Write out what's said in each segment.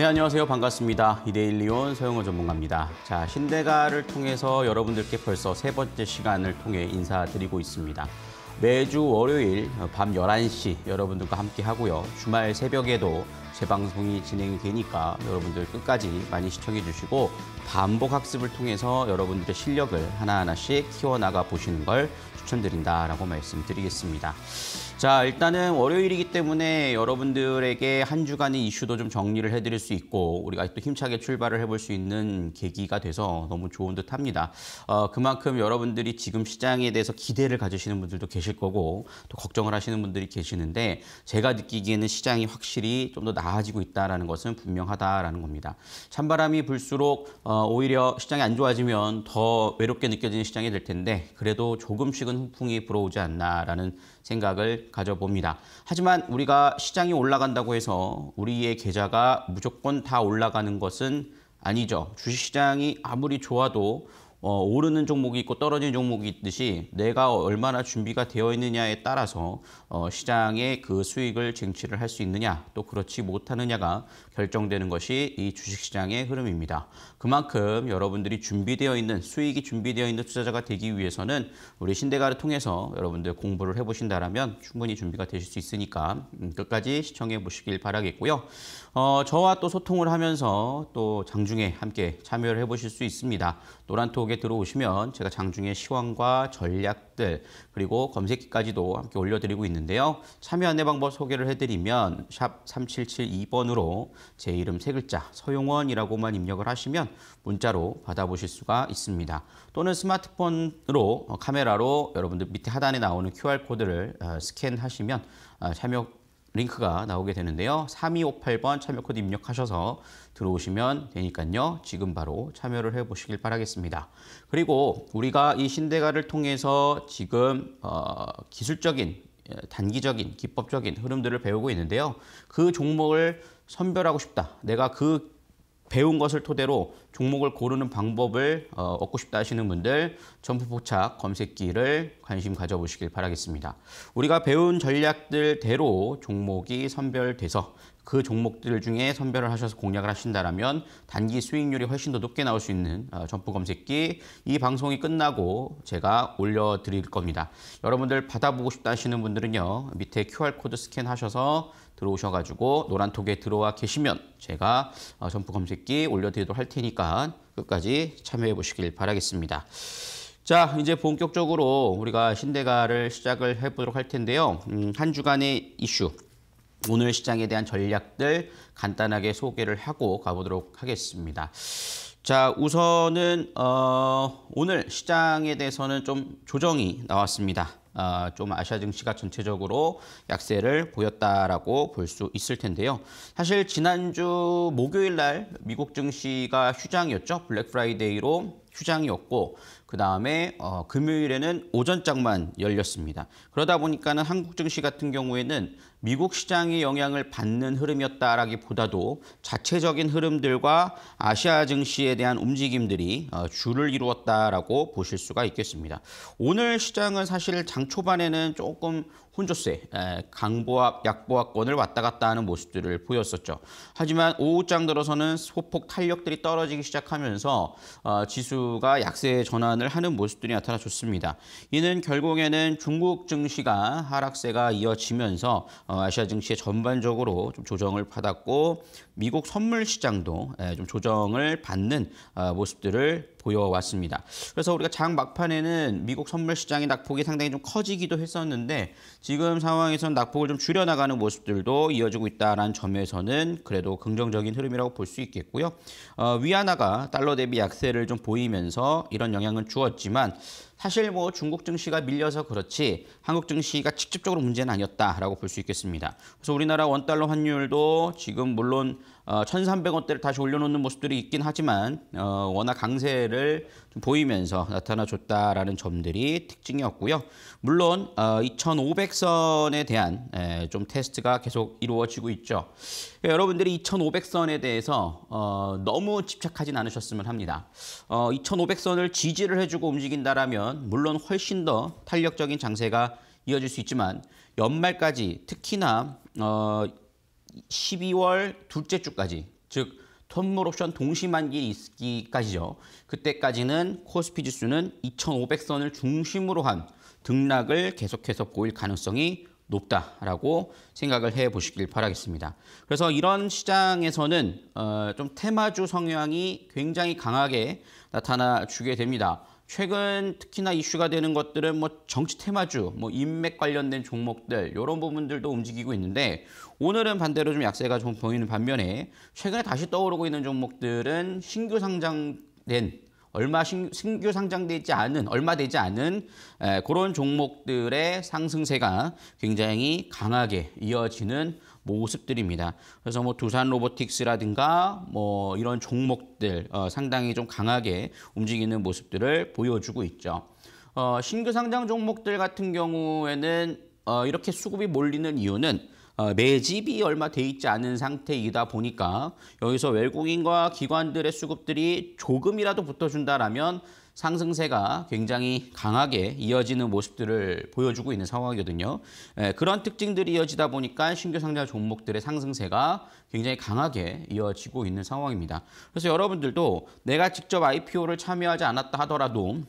네, 안녕하세요. 반갑습니다. 이데일리온 서영호 전문가입니다. 자, 신대가를 통해서 여러분들께 벌써 세 번째 시간을 통해 인사드리고 있습니다. 매주 월요일 밤 11시 여러분들과 함께 하고요. 주말 새벽에도 재방송이 진행이 되니까 여러분들 끝까지 많이 시청해 주시고 반복 학습을 통해서 여러분들의 실력을 하나하나씩 키워나가 보시는 걸 추천드린다라고 말씀드리겠습니다. 자, 일단은 월요일이기 때문에 여러분들에게 한 주간의 이슈도 좀 정리를 해드릴 수 있고 우리가 또 힘차게 출발을 해볼 수 있는 계기가 돼서 너무 좋은 듯 합니다. 어, 그만큼 여러분들이 지금 시장에 대해서 기대를 가지시는 분들도 계실 거고 또 걱정을 하시는 분들이 계시는데 제가 느끼기에는 시장이 확실히 좀 더 나아지고 있다는 것은 분명하다라는 겁니다. 찬바람이 불수록 어, 오히려 시장이 안 좋아지면 더 외롭게 느껴지는 시장이 될 텐데 그래도 조금씩은 훈풍이 불어오지 않나라는 생각을 가져봅니다. 하지만 우리가 시장이 올라간다고 해서 우리의 계좌가 무조건 다 올라가는 것은 아니죠. 주식시장이 아무리 좋아도 어, 오르는 종목이 있고 떨어지는 종목이 있듯이 내가 얼마나 준비가 되어 있느냐에 따라서 어, 시장의 그 수익을 쟁취를 할 수 있느냐 또 그렇지 못하느냐가 결정되는 것이 이 주식시장의 흐름입니다. 그만큼 여러분들이 준비되어 있는 수익이 준비되어 있는 투자자가 되기 위해서는 우리 신대가를 통해서 여러분들 공부를 해보신다면 충분히 준비가 되실 수 있으니까 음, 끝까지 시청해 보시길 바라겠고요. 어, 저와 또 소통을 하면서 또 장중에 함께 참여를 해보실 수 있습니다. 노란톡에 들어오시면 제가 장중에 시황과 전략들 그리고 검색기까지도 함께 올려드리고 있는데요. 참여 안내 방법 소개를 해드리면 샵 3772번으로 제 이름 세 글자 서용원이라고만 입력을 하시면 문자로 받아보실 수가 있습니다. 또는 스마트폰으로 어, 카메라로 여러분들 밑에 하단에 나오는 QR코드를 어, 스캔하시면 어, 참여 링크가 나오게 되는데요. 3258번 참여 코드 입력하셔서 들어오시면 되니까요. 지금 바로 참여를 해보시길 바라겠습니다. 그리고 우리가 이 신대가를 통해서 지금 어, 기술적인 단기적인 기법적인 흐름들을 배우고 있는데요. 그 종목을 선별하고 싶다. 내가 그 배운 것을 토대로 종목을 고르는 방법을 어, 얻고 싶다 하시는 분들 점프 포착 검색기를 관심 가져보시길 바라겠습니다. 우리가 배운 전략들대로 종목이 선별돼서 그 종목들 중에 선별을 하셔서 공략을 하신다면 단기 수익률이 훨씬 더 높게 나올 수 있는 어, 점프 검색기 이 방송이 끝나고 제가 올려드릴 겁니다. 여러분들 받아보고 싶다 하시는 분들은요 밑에 QR코드 스캔하셔서 들어오셔가지고 노란톡에 들어와 계시면 제가 어, 점프 검색기 올려드리도록 할 테니까 끝까지 참여해 보시길 바라겠습니다. 자, 이제 본격적으로 우리가 신대가를 시작을 해보도록 할 텐데요. 음, 한 주간의 이슈, 오늘 시장에 대한 전략들 간단하게 소개를 하고 가보도록 하겠습니다. 자, 우선은 어, 오늘 시장에 대해서는 좀 조정이 나왔습니다. 어, 좀 아시아 증시가 전체적으로 약세를 보였다라고 볼 수 있을 텐데요. 사실 지난주 목요일 날 미국 증시가 휴장이었죠. 블랙 프라이데이로 휴장이었고 그 다음에 어, 금요일에는 오전장만 열렸습니다. 그러다 보니까는 한국 증시 같은 경우에는 미국 시장의 영향을 받는 흐름이었다라기보다도 자체적인 흐름들과 아시아 증시에 대한 움직임들이 어, 주를 이루었다라고 보실 수가 있겠습니다. 오늘 시장은 사실 장 초반에는 조금 혼조세, 강보합, 약보합권을 왔다 갔다 하는 모습들을 보였었죠. 하지만 오후장 들어서는 소폭 탄력들이 떨어지기 시작하면서 어, 지수가 약세 전환을 하는 모습들이 나타나줬습니다. 이는 결국에는 중국 증시가 하락세가 이어지면서 어, 아시아 증시에 전반적으로 좀 조정을 받았고 미국 선물 시장도 좀 조정을 받는 어, 모습들을 보여왔습니다. 그래서 우리가 장 막판에는 미국 선물 시장의 낙폭이 상당히 좀 커지기도 했었는데 지금 상황에서는 낙폭을 좀 줄여나가는 모습들도 이어지고 있다는 점에서는 그래도 긍정적인 흐름이라고 볼 수 있겠고요. 어, 위안화가 달러 대비 약세를 좀 보이면서 이런 영향은 주었지만 사실 뭐 중국 증시가 밀려서 그렇지 한국 증시가 직접적으로 문제는 아니었다라고 볼 수 있겠습니다. 그래서 우리나라 원달러 환율도 지금 물론 어, 1,300원대를 다시 올려놓는 모습들이 있긴 하지만 어, 워낙 강세를 좀 보이면서 나타나줬다라는 점들이 특징이었고요. 물론 어, 2,500선에 대한 에, 좀 테스트가 계속 이루어지고 있죠. 여러분들이 2,500선에 대해서 어, 너무 집착하진 않으셨으면 합니다. 어, 2,500선을 지지를 해주고 움직인다라면 물론 훨씬 더 탄력적인 장세가 이어질 수 있지만 연말까지 특히나 어, 12월 둘째 주까지 즉 턴물 옵션 동시 만기 있기까지죠. 그때까지는 코스피 지수는 2,500선을 중심으로 한 등락을 계속해서 보일 가능성이 높다라고 생각을 해 보시길 바라겠습니다. 그래서 이런 시장에서는 어, 좀 테마주 성향이 굉장히 강하게 나타나 주게 됩니다. 최근 특히나 이슈가 되는 것들은 뭐 정치 테마주, 뭐 인맥 관련된 종목들 이런 부분들도 움직이고 있는데 오늘은 반대로 좀 약세가 좀 보이는 반면에 최근에 다시 떠오르고 있는 종목들은 신규 상장된 얼마 신, 규 상장되지 않은 얼마 되지 않은 에, 그런 종목들의 상승세가 굉장히 강하게 이어지는 모습들입니다. 그래서 뭐 두산 로보틱스라든가 뭐 이런 종목들 어, 상당히 좀 강하게 움직이는 모습들을 보여주고 있죠. 어, 신규 상장 종목들 같은 경우에는 어, 이렇게 수급이 몰리는 이유는 어, 매집이 얼마 돼 있지 않은 상태이다 보니까 여기서 외국인과 기관들의 수급들이 조금이라도 붙어준다라면 상승세가 굉장히 강하게 이어지는 모습들을 보여주고 있는 상황이거든요. 예, 그런 특징들이 이어지다 보니까 신규 상장 종목들의 상승세가 굉장히 강하게 이어지고 있는 상황입니다. 그래서 여러분들도 내가 직접 IPO를 참여하지 않았다 하더라도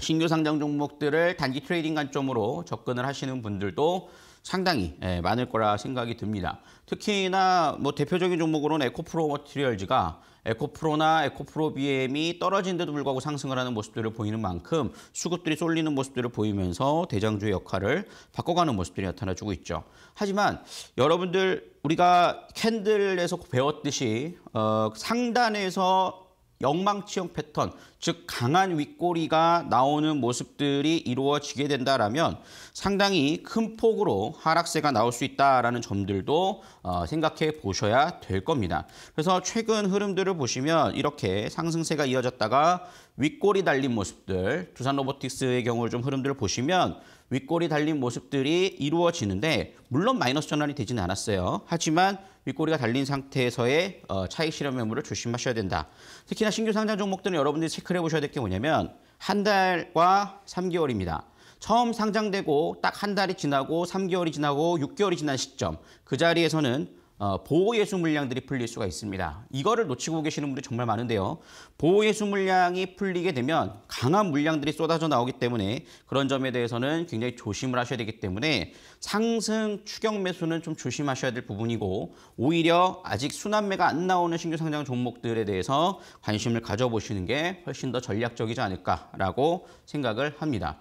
신규 상장 종목들을 단기 trading 관점으로 접근을 하시는 분들도 상당히 예, 많을 거라 생각이 듭니다. 특히나 뭐 대표적인 종목으로는 에코프로 머티리얼즈가 에코프로나 에코프로 BM이 떨어진데도 불구하고 상승을 하는 모습들을 보이는 만큼 수급들이 쏠리는 모습들을 보이면서 대장주의 역할을 바꿔가는 모습들이 나타나주고 있죠. 하지만 여러분들 우리가 캔들에서 배웠듯이 어, 상단에서 영망치형 패턴, 즉 강한 윗꼬리가 나오는 모습들이 이루어지게 된다라면 상당히 큰 폭으로 하락세가 나올 수 있다라는 점들도 어, 생각해 보셔야 될 겁니다. 그래서 최근 흐름들을 보시면 이렇게 상승세가 이어졌다가 윗꼬리 달린 모습들, 두산 로보틱스의 경우를 좀 흐름들을 보시면 윗꼬리 달린 모습들이 이루어지는데 물론 마이너스 전환이 되지는 않았어요. 하지만 윗꼬리가 달린 상태에서의 어, 차익 실현 매물을 조심하셔야 된다. 특히나 신규 상장 종목들은 여러분들이 체크를 해보셔야 될 게 뭐냐면 한 달과 3개월입니다. 처음 상장되고 딱 한 달이 지나고 3개월이 지나고 6개월이 지난 시점 그 자리에서는 어, 보호예수 물량들이 풀릴 수가 있습니다. 이거를 놓치고 계시는 분들이 정말 많은데요. 보호예수 물량이 풀리게 되면 강한 물량들이 쏟아져 나오기 때문에 그런 점에 대해서는 굉장히 조심을 하셔야 되기 때문에 상승 추격 매수는 좀 조심하셔야 될 부분이고 오히려 아직 순환매가 안 나오는 신규 상장 종목들에 대해서 관심을 가져보시는 게 훨씬 더 전략적이지 않을까라고 생각을 합니다.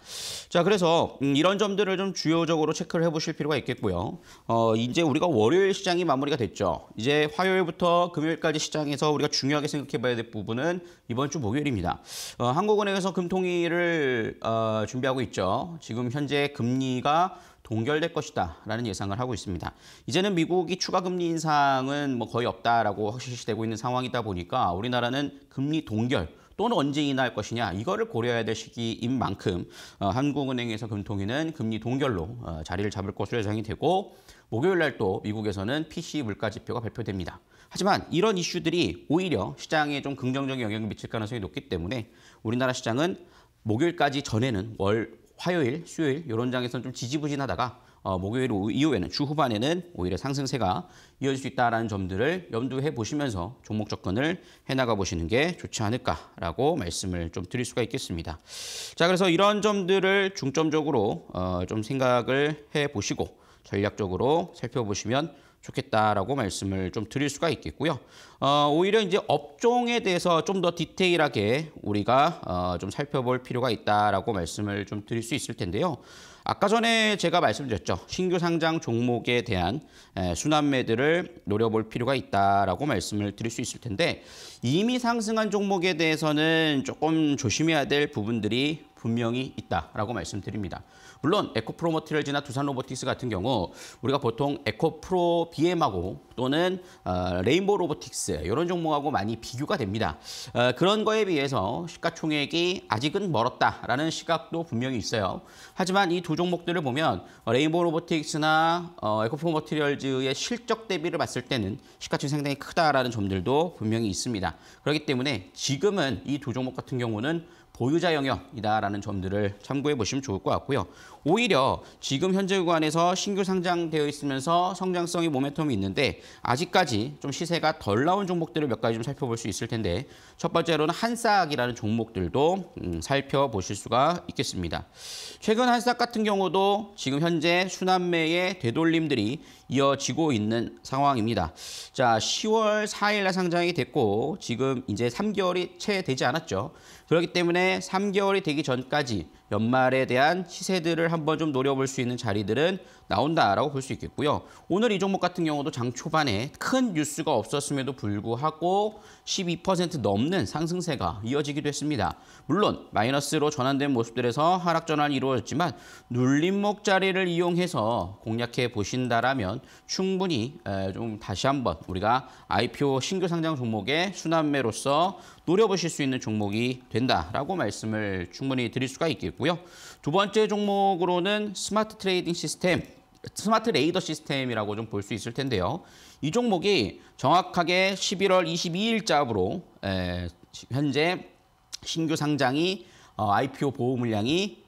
자, 그래서 음, 이런 점들을 좀 주요적으로 체크를 해보실 필요가 있겠고요. 어, 이제 우리가 월요일 시장이 마무리 마무리가 됐죠. 이제 화요일부터 금요일까지 시장에서 우리가 중요하게 생각해 봐야 될 부분은 이번 주 목요일입니다. 어, 한국은행에서 금통위를 어, 준비하고 있죠. 지금 현재 금리가 동결될 것이다 라는 예상을 하고 있습니다. 이제는 미국이 추가 금리 인상은 뭐 거의 없다라고 확실시되고 있는 상황이다 보니까 우리나라는 금리 동결 또는 언제 인하할 것이냐 이거를 고려해야 될 시기인 만큼 어, 한국은행에서 금통위는 금리 동결로 어, 자리를 잡을 것으로 예상이 되고 목요일 날 또 미국에서는 PC 물가 지표가 발표됩니다. 하지만 이런 이슈들이 오히려 시장에 좀 긍정적인 영향을 미칠 가능성이 높기 때문에 우리나라 시장은 목요일까지 전에는 월, 화요일, 수요일 이런 장에서는 좀 지지부진하다가 어, 목요일 이후에는 주 후반에는 오히려 상승세가 이어질 수 있다는 점들을 염두해 보시면서 종목 접근을 해나가 보시는 게 좋지 않을까라고 말씀을 좀 드릴 수가 있겠습니다. 자, 그래서 이런 점들을 중점적으로 어, 좀 생각을 해 보시고 전략적으로 살펴보시면 좋겠다라고 말씀을 좀 드릴 수가 있겠고요. 어, 오히려 이제 업종에 대해서 좀 더 디테일하게 우리가 어, 좀 살펴볼 필요가 있다라고 말씀을 좀 드릴 수 있을 텐데요. 아까 전에 제가 말씀드렸죠. 신규 상장 종목에 대한 순환매들을 노려볼 필요가 있다라고 말씀을 드릴 수 있을 텐데 이미 상승한 종목에 대해서는 조금 조심해야 될 부분들이 분명히 있다라고 말씀드립니다. 물론 에코프로 머티리얼즈나 두산 로보틱스 같은 경우 우리가 보통 에코프로 BM하고 또는 어, 레인보우 로보틱스 이런 종목하고 많이 비교가 됩니다. 어, 그런 거에 비해서 시가총액이 아직은 멀었다라는 시각도 분명히 있어요. 하지만 이 두 종목들을 보면 레인보우 로보틱스나 어, 에코프로 머티리얼즈의 실적 대비를 봤을 때는 시가총액이 상당히 크다라는 점들도 분명히 있습니다. 그렇기 때문에 지금은 이 두 종목 같은 경우는 보유자 영역이다라는 점들을 참고해 보시면 좋을 것 같고요. 오히려 지금 현재 구간에서 신규 상장되어 있으면서 성장성이 모멘텀이 있는데 아직까지 좀 시세가 덜 나온 종목들을 몇 가지 좀 살펴볼 수 있을 텐데 첫 번째로는 한싹이라는 종목들도 음, 살펴보실 수가 있겠습니다. 최근 한싹 같은 경우도 지금 현재 순환매의 되돌림들이 이어지고 있는 상황입니다. 자, 10월 4일날 상장이 됐고 지금 이제 3개월이 채 되지 않았죠. 그렇기 때문에 3개월이 되기 전까지 연말에 대한 시세들을 한번 좀 노려볼 수 있는 자리들은 나온다라고 볼 수 있겠고요. 오늘 이 종목 같은 경우도 장 초반에 큰 뉴스가 없었음에도 불구하고 12% 넘는 상승세가 이어지기도 했습니다. 물론 마이너스로 전환된 모습들에서 하락 전환이 이루어졌지만 눌림목 자리를 이용해서 공략해 보신다라면 충분히 좀 다시 한번 우리가 IPO 신규 상장 종목의 순환매로서 노려보실 수 있는 종목이 된다라고 말씀을 충분히 드릴 수가 있겠고요. 두 번째 종목으로는 스마트 트레이딩 시스템 스마트 레이더 시스템이라고 좀 볼 수 있을 텐데요. 이 종목이 정확하게 11월 22일자로 현재 신규 상장이 어, IPO 보호 물량이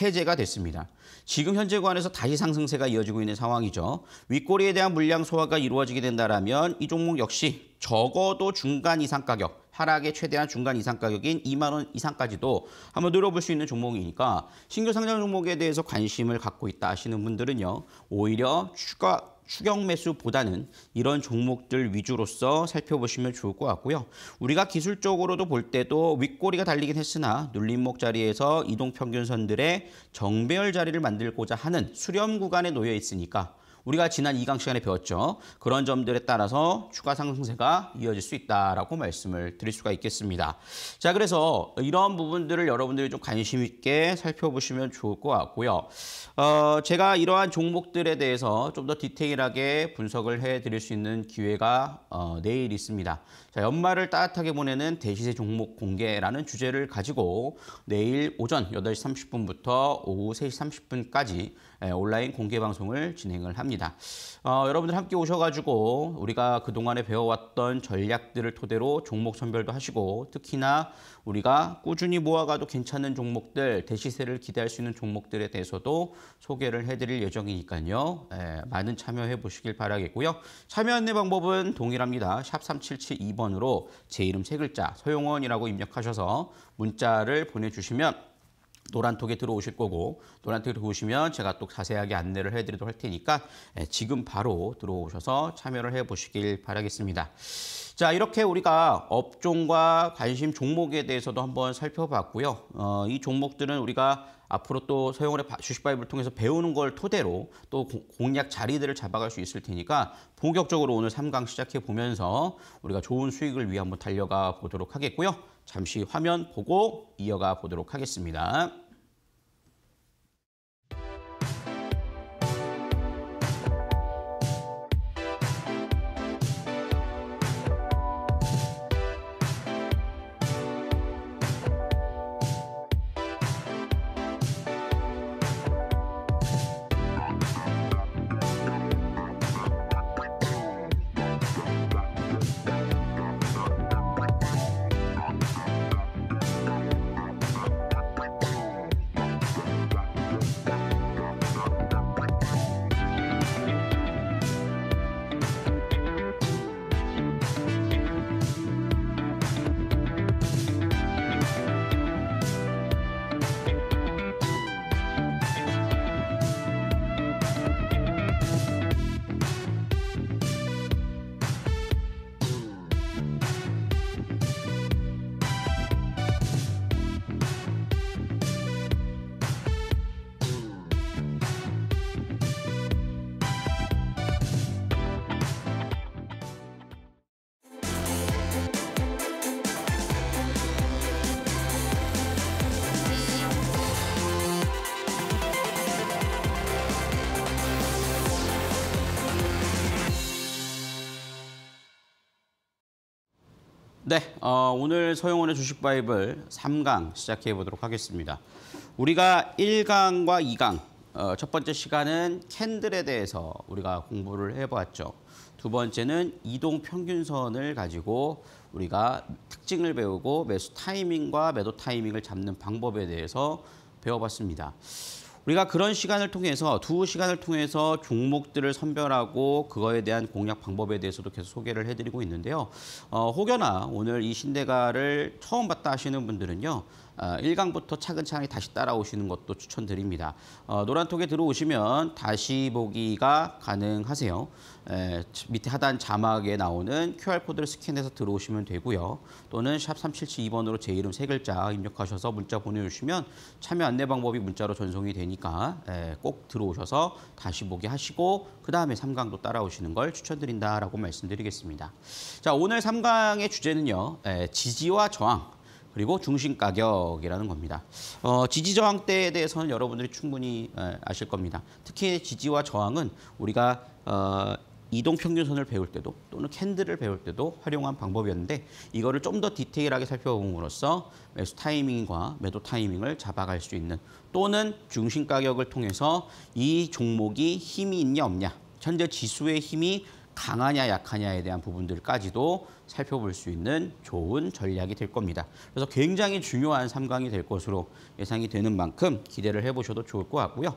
해제가 됐습니다. 지금 현재 관에서 다시 상승세가 이어지고 있는 상황이죠. 윗꼬리에 대한 물량 소화가 이루어지게 된다면 이 종목 역시 적어도 중간 이상 가격, 하락의 최대한 중간 이상 가격인 2만 원 이상까지도 한번 늘어볼 수 있는 종목이니까 신규 상장 종목에 대해서 관심을 갖고 있다 하시는 분들은요. 오히려 추가 추경 매수보다는 이런 종목들 위주로서 살펴보시면 좋을 것 같고요. 우리가 기술적으로도 볼 때도 윗꼬리가 달리긴 했으나 눌림목 자리에서 이동평균선들의 정배열 자리를 만들고자 하는 수렴 구간에 놓여 있으니까 우리가 지난 2강 시간에 배웠죠. 그런 점들에 따라서 추가 상승세가 이어질 수 있다라고 말씀을 드릴 수가 있겠습니다. 자, 그래서 이런 부분들을 여러분들이 좀 관심 있게 살펴보시면 좋을 것 같고요. 어, 제가 이러한 종목들에 대해서 좀 더 디테일하게 분석을 해드릴 수 있는 기회가 어, 내일 있습니다. 자, 연말을 따뜻하게 보내는 대시세 종목 공개라는 주제를 가지고 내일 오전 8시 30분부터 오후 3시 30분까지 온라인 공개 방송을 진행을 합니다. 어, 여러분들 함께 오셔가지고 우리가 그동안에 배워왔던 전략들을 토대로 종목 선별도 하시고 특히나 우리가 꾸준히 모아가도 괜찮은 종목들, 대시세를 기대할 수 있는 종목들에 대해서도 소개를 해드릴 예정이니까요. 에, 많은 참여해 보시길 바라겠고요. 참여 안내 방법은 동일합니다. 샵 3772번으로 제 이름 세 글자 서용원이라고 입력하셔서 문자를 보내주시면 노란톡에 들어오실 거고 노란톡에 들어오시면 제가 또 자세하게 안내를 해드리도록 할 테니까 예, 지금 바로 들어오셔서 참여를 해보시길 바라겠습니다. 자 이렇게 우리가 업종과 관심 종목에 대해서도 한번 살펴봤고요. 어, 이 종목들은 우리가 앞으로 또 서영원의 주식바이브를 통해서 배우는 걸 토대로 또 공략 자리들을 잡아갈 수 있을 테니까 본격적으로 오늘 3강 시작해 보면서 우리가 좋은 수익을 위해 한번 달려가 보도록 하겠고요. 잠시 화면 보고 이어가 보도록 하겠습니다. 오늘 서영원의 주식 바이블 3강 시작해 보도록 하겠습니다. 우리가 1강과 2강, 어, 첫 번째 시간은 캔들에 대해서 우리가 공부를 해보았죠. 두 번째는 이동 평균선을 가지고 우리가 특징을 배우고 매수 타이밍과 매도 타이밍을 잡는 방법에 대해서 배워봤습니다. 우리가 그런 시간을 통해서 두 시간을 통해서 종목들을 선별하고 그거에 대한 공략 방법에 대해서도 계속 소개를 해드리고 있는데요. 어, 혹여나 오늘 이 신대가를 처음 봤다 하시는 분들은요. 어, 1강부터 차근차근히 다시 따라오시는 것도 추천드립니다. 어, 노란톡에 들어오시면 다시 보기가 가능하세요. 에, 밑에 하단 자막에 나오는 QR코드를 스캔해서 들어오시면 되고요. 또는 샵 3772번으로 제 이름 세 글자 입력하셔서 문자 보내주시면 참여 안내 방법이 문자로 전송이 되니까 에, 꼭 들어오셔서 다시 보기 하시고 그 다음에 3강도 따라오시는 걸 추천드린다라고 말씀드리겠습니다. 자 오늘 3강의 주제는요. 에, 지지와 저항. 그리고 중심 가격이라는 겁니다. 어, 지지 저항대에 대해서는 여러분들이 충분히 에, 아실 겁니다. 특히 지지와 저항은 우리가 어, 이동 평균선을 배울 때도 또는 캔들을 배울 때도 활용한 방법이었는데 이거를 좀 더 디테일하게 살펴봄으로써 매수 타이밍과 매도 타이밍을 잡아갈 수 있는 또는 중심 가격을 통해서 이 종목이 힘이 있냐 없냐 현재 지수의 힘이 강하냐 약하냐에 대한 부분들까지도 살펴볼 수 있는 좋은 전략이 될 겁니다. 그래서 굉장히 중요한 3강이 될 것으로 예상이 되는 만큼 기대를 해보셔도 좋을 것 같고요.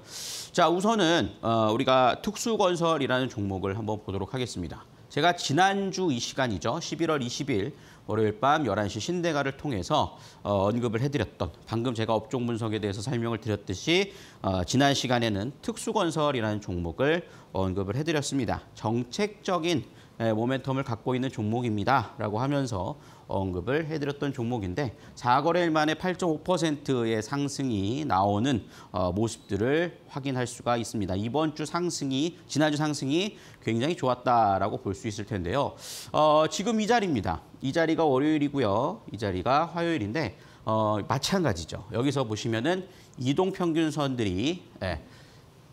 자 우선은 어, 우리가 특수건설이라는 종목을 한번 보도록 하겠습니다. 제가 지난주 이 시간이죠. 11월 20일 월요일 밤 11시 신대가를 통해서 어, 언급을 해드렸던 방금 제가 업종 분석에 대해서 설명을 드렸듯이 어, 지난 시간에는 특수건설이라는 종목을 언급을 해드렸습니다. 정책적인 모멘텀을 갖고 있는 종목입니다. 라고 하면서 언급을 해드렸던 종목인데 4거래일 만에 8.5%의 상승이 나오는 어, 모습들을 확인할 수가 있습니다. 이번 주 상승이 지난주 상승이 굉장히 좋았다라고 볼 수 있을 텐데요. 어, 지금 이 자리입니다. 이 자리가 월요일이고요. 이 자리가 화요일인데 어, 마찬가지죠. 여기서 보시면은 이동평균선들이 예,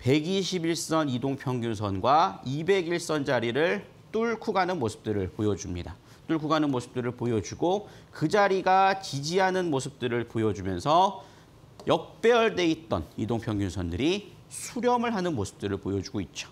121선 이동평균선과 201선 자리를 뚫고 가는 모습들을 보여줍니다. 뚫고 가는 모습들을 보여주고 그 자리가 지지하는 모습들을 보여주면서 역배열돼 있던 이동평균선들이 수렴을 하는 모습들을 보여주고 있죠.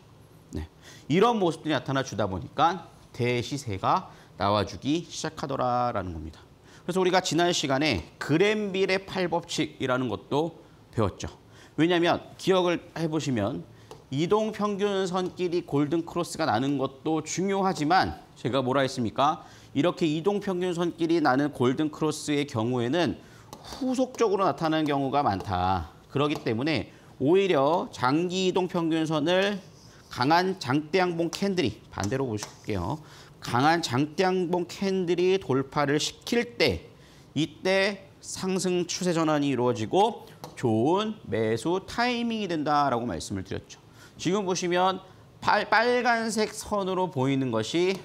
네. 이런 모습들이 나타나 주다 보니까 대시세가 나와주기 시작하더라라는 겁니다. 그래서 우리가 지난 시간에 그램빌의 팔법칙이라는 것도 배웠죠. 왜냐하면 기억을 해보시면 이동 평균선끼리 골든 크로스가 나는 것도 중요하지만 제가 뭐라 했습니까? 이렇게 이동 평균선끼리 나는 골든 크로스의 경우에는 후속적으로 나타나는 경우가 많다. 그렇기 때문에 오히려 장기 이동 평균선을 강한 장대양봉 캔들이 반대로 보실게요. 강한 장대양봉 캔들이 돌파를 시킬 때 이때 상승 추세 전환이 이루어지고 좋은 매수 타이밍이 된다라고 말씀을 드렸죠. 지금 보시면 빨, 빨간색 선으로 보이는 것이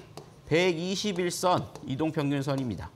121선 이동평균선입니다.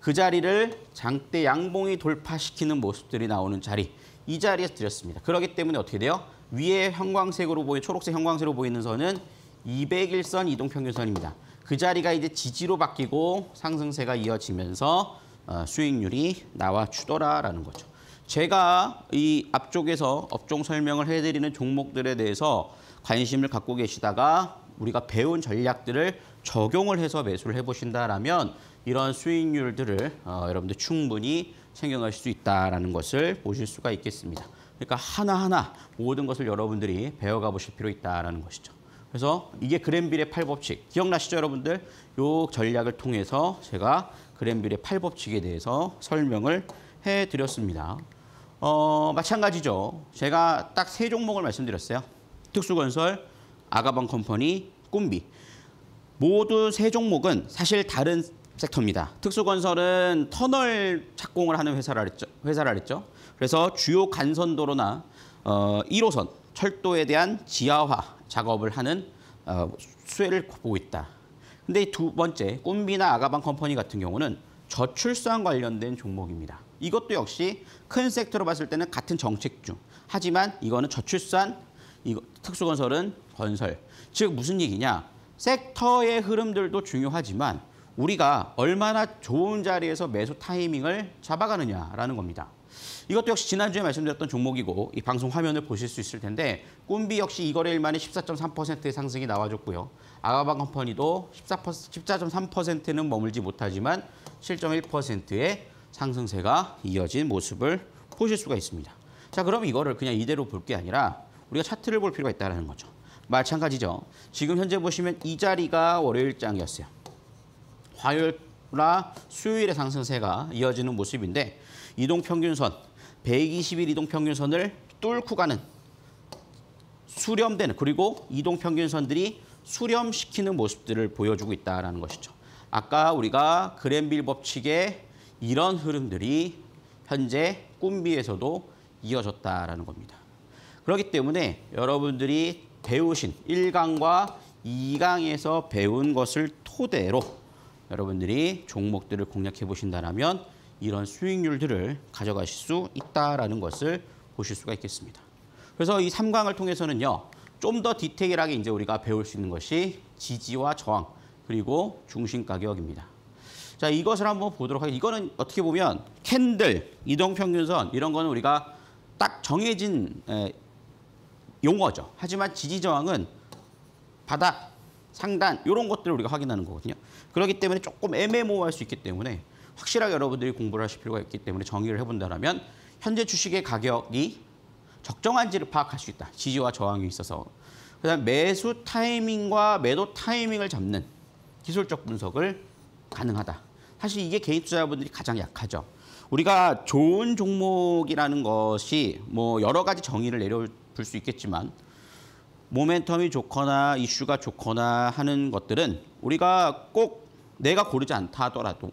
그 자리를 장대 양봉이 돌파시키는 모습들이 나오는 자리 이 자리에서 드렸습니다. 그렇기 때문에 어떻게 돼요? 위에 형광색으로 보이 초록색 형광색으로 보이는 선은 201선 이동평균선입니다. 그 자리가 이제 지지로 바뀌고 상승세가 이어지면서 어, 수익률이 나와 주더라라는 거죠. 제가 이 앞쪽에서 업종 설명을 해드리는 종목들에 대해서 관심을 갖고 계시다가 우리가 배운 전략들을 적용을 해서 매수를 해보신다라면 이런 수익률들을 어, 여러분들 충분히 챙겨가실 수 있다는 것을 보실 수가 있겠습니다. 그러니까 하나하나 모든 것을 여러분들이 배워가 보실 필요 있다는 것이죠. 그래서 이게 그랜빌의 팔법칙 기억나시죠 여러분들? 요 전략을 통해서 제가 그랜빌의 팔법칙에 대해서 설명을 해드렸습니다. 어, 마찬가지죠. 제가 딱 세 종목을 말씀드렸어요. 특수건설, 아가방 컴퍼니, 꿈비. 모두 세 종목은 사실 다른 섹터입니다. 특수건설은 터널 착공을 하는 회사라 했죠. 회사라 했죠. 그래서 주요 간선도로나 어, 1호선, 철도에 대한 지하화 작업을 하는 어, 수혜를 보고 있다. 근데 두 번째, 꿈비나 아가방 컴퍼니 같은 경우는 저출산 관련된 종목입니다. 이것도 역시 큰 섹터로 봤을 때는 같은 정책중. 하지만 이거는 저출산, 이거, 특수건설은 건설. 즉 무슨 얘기냐? 섹터의 흐름들도 중요하지만 우리가 얼마나 좋은 자리에서 매수 타이밍을 잡아가느냐라는 겁니다. 이것도 역시 지난주에 말씀드렸던 종목이고 이 방송 화면을 보실 수 있을 텐데 꿈비 역시 이 거래일 만에 14.3%의 상승이 나와줬고요. 아가방 컴퍼니도 14.3%는 머물지 못하지만 7.1%의 상승세가 이어진 모습을 보실 수가 있습니다. 자, 그럼 이거를 그냥 이대로 볼 게 아니라 우리가 차트를 볼 필요가 있다는 거죠. 마찬가지죠. 지금 현재 보시면 이 자리가 월요일장이었어요. 화요일과 수요일의 상승세가 이어지는 모습인데 이동평균선, 120일 이동평균선을 뚫고 가는 수렴되는 그리고 이동평균선들이 수렴시키는 모습들을 보여주고 있다는 것이죠. 아까 우리가 그랜빌 법칙의 이런 흐름들이 현재 꿈비에서도 이어졌다라는 겁니다. 그렇기 때문에 여러분들이 배우신 1강과 2강에서 배운 것을 토대로 여러분들이 종목들을 공략해 보신다면 이런 수익률들을 가져가실 수 있다라는 것을 보실 수가 있겠습니다. 그래서 이 3강을 통해서는요. 좀 더 디테일하게 이제 우리가 배울 수 있는 것이 지지와 저항 그리고 중심 가격입니다. 자, 이것을 한번 보도록 하겠습니다. 이거는 어떻게 보면 캔들, 이동평균선 이런 거는 우리가 딱 정해진 에, 용어죠. 하지만 지지 저항은 바닥, 상단 이런 것들을 우리가 확인하는 거거든요. 그렇기 때문에 조금 애매모호할 수 있기 때문에 확실하게 여러분들이 공부를 하실 필요가 있기 때문에 정의를 해본다면 현재 주식의 가격이 적정한지를 파악할 수 있다. 지지와 저항이 있어서. 그다음 매수 타이밍과 매도 타이밍을 잡는 기술적 분석을 가능하다. 사실 이게 개인 투자자분들이 가장 약하죠. 우리가 좋은 종목이라는 것이 뭐 여러 가지 정의를 내려볼 수 있겠지만 모멘텀이 좋거나 이슈가 좋거나 하는 것들은 우리가 꼭 내가 고르지 않다 하더라도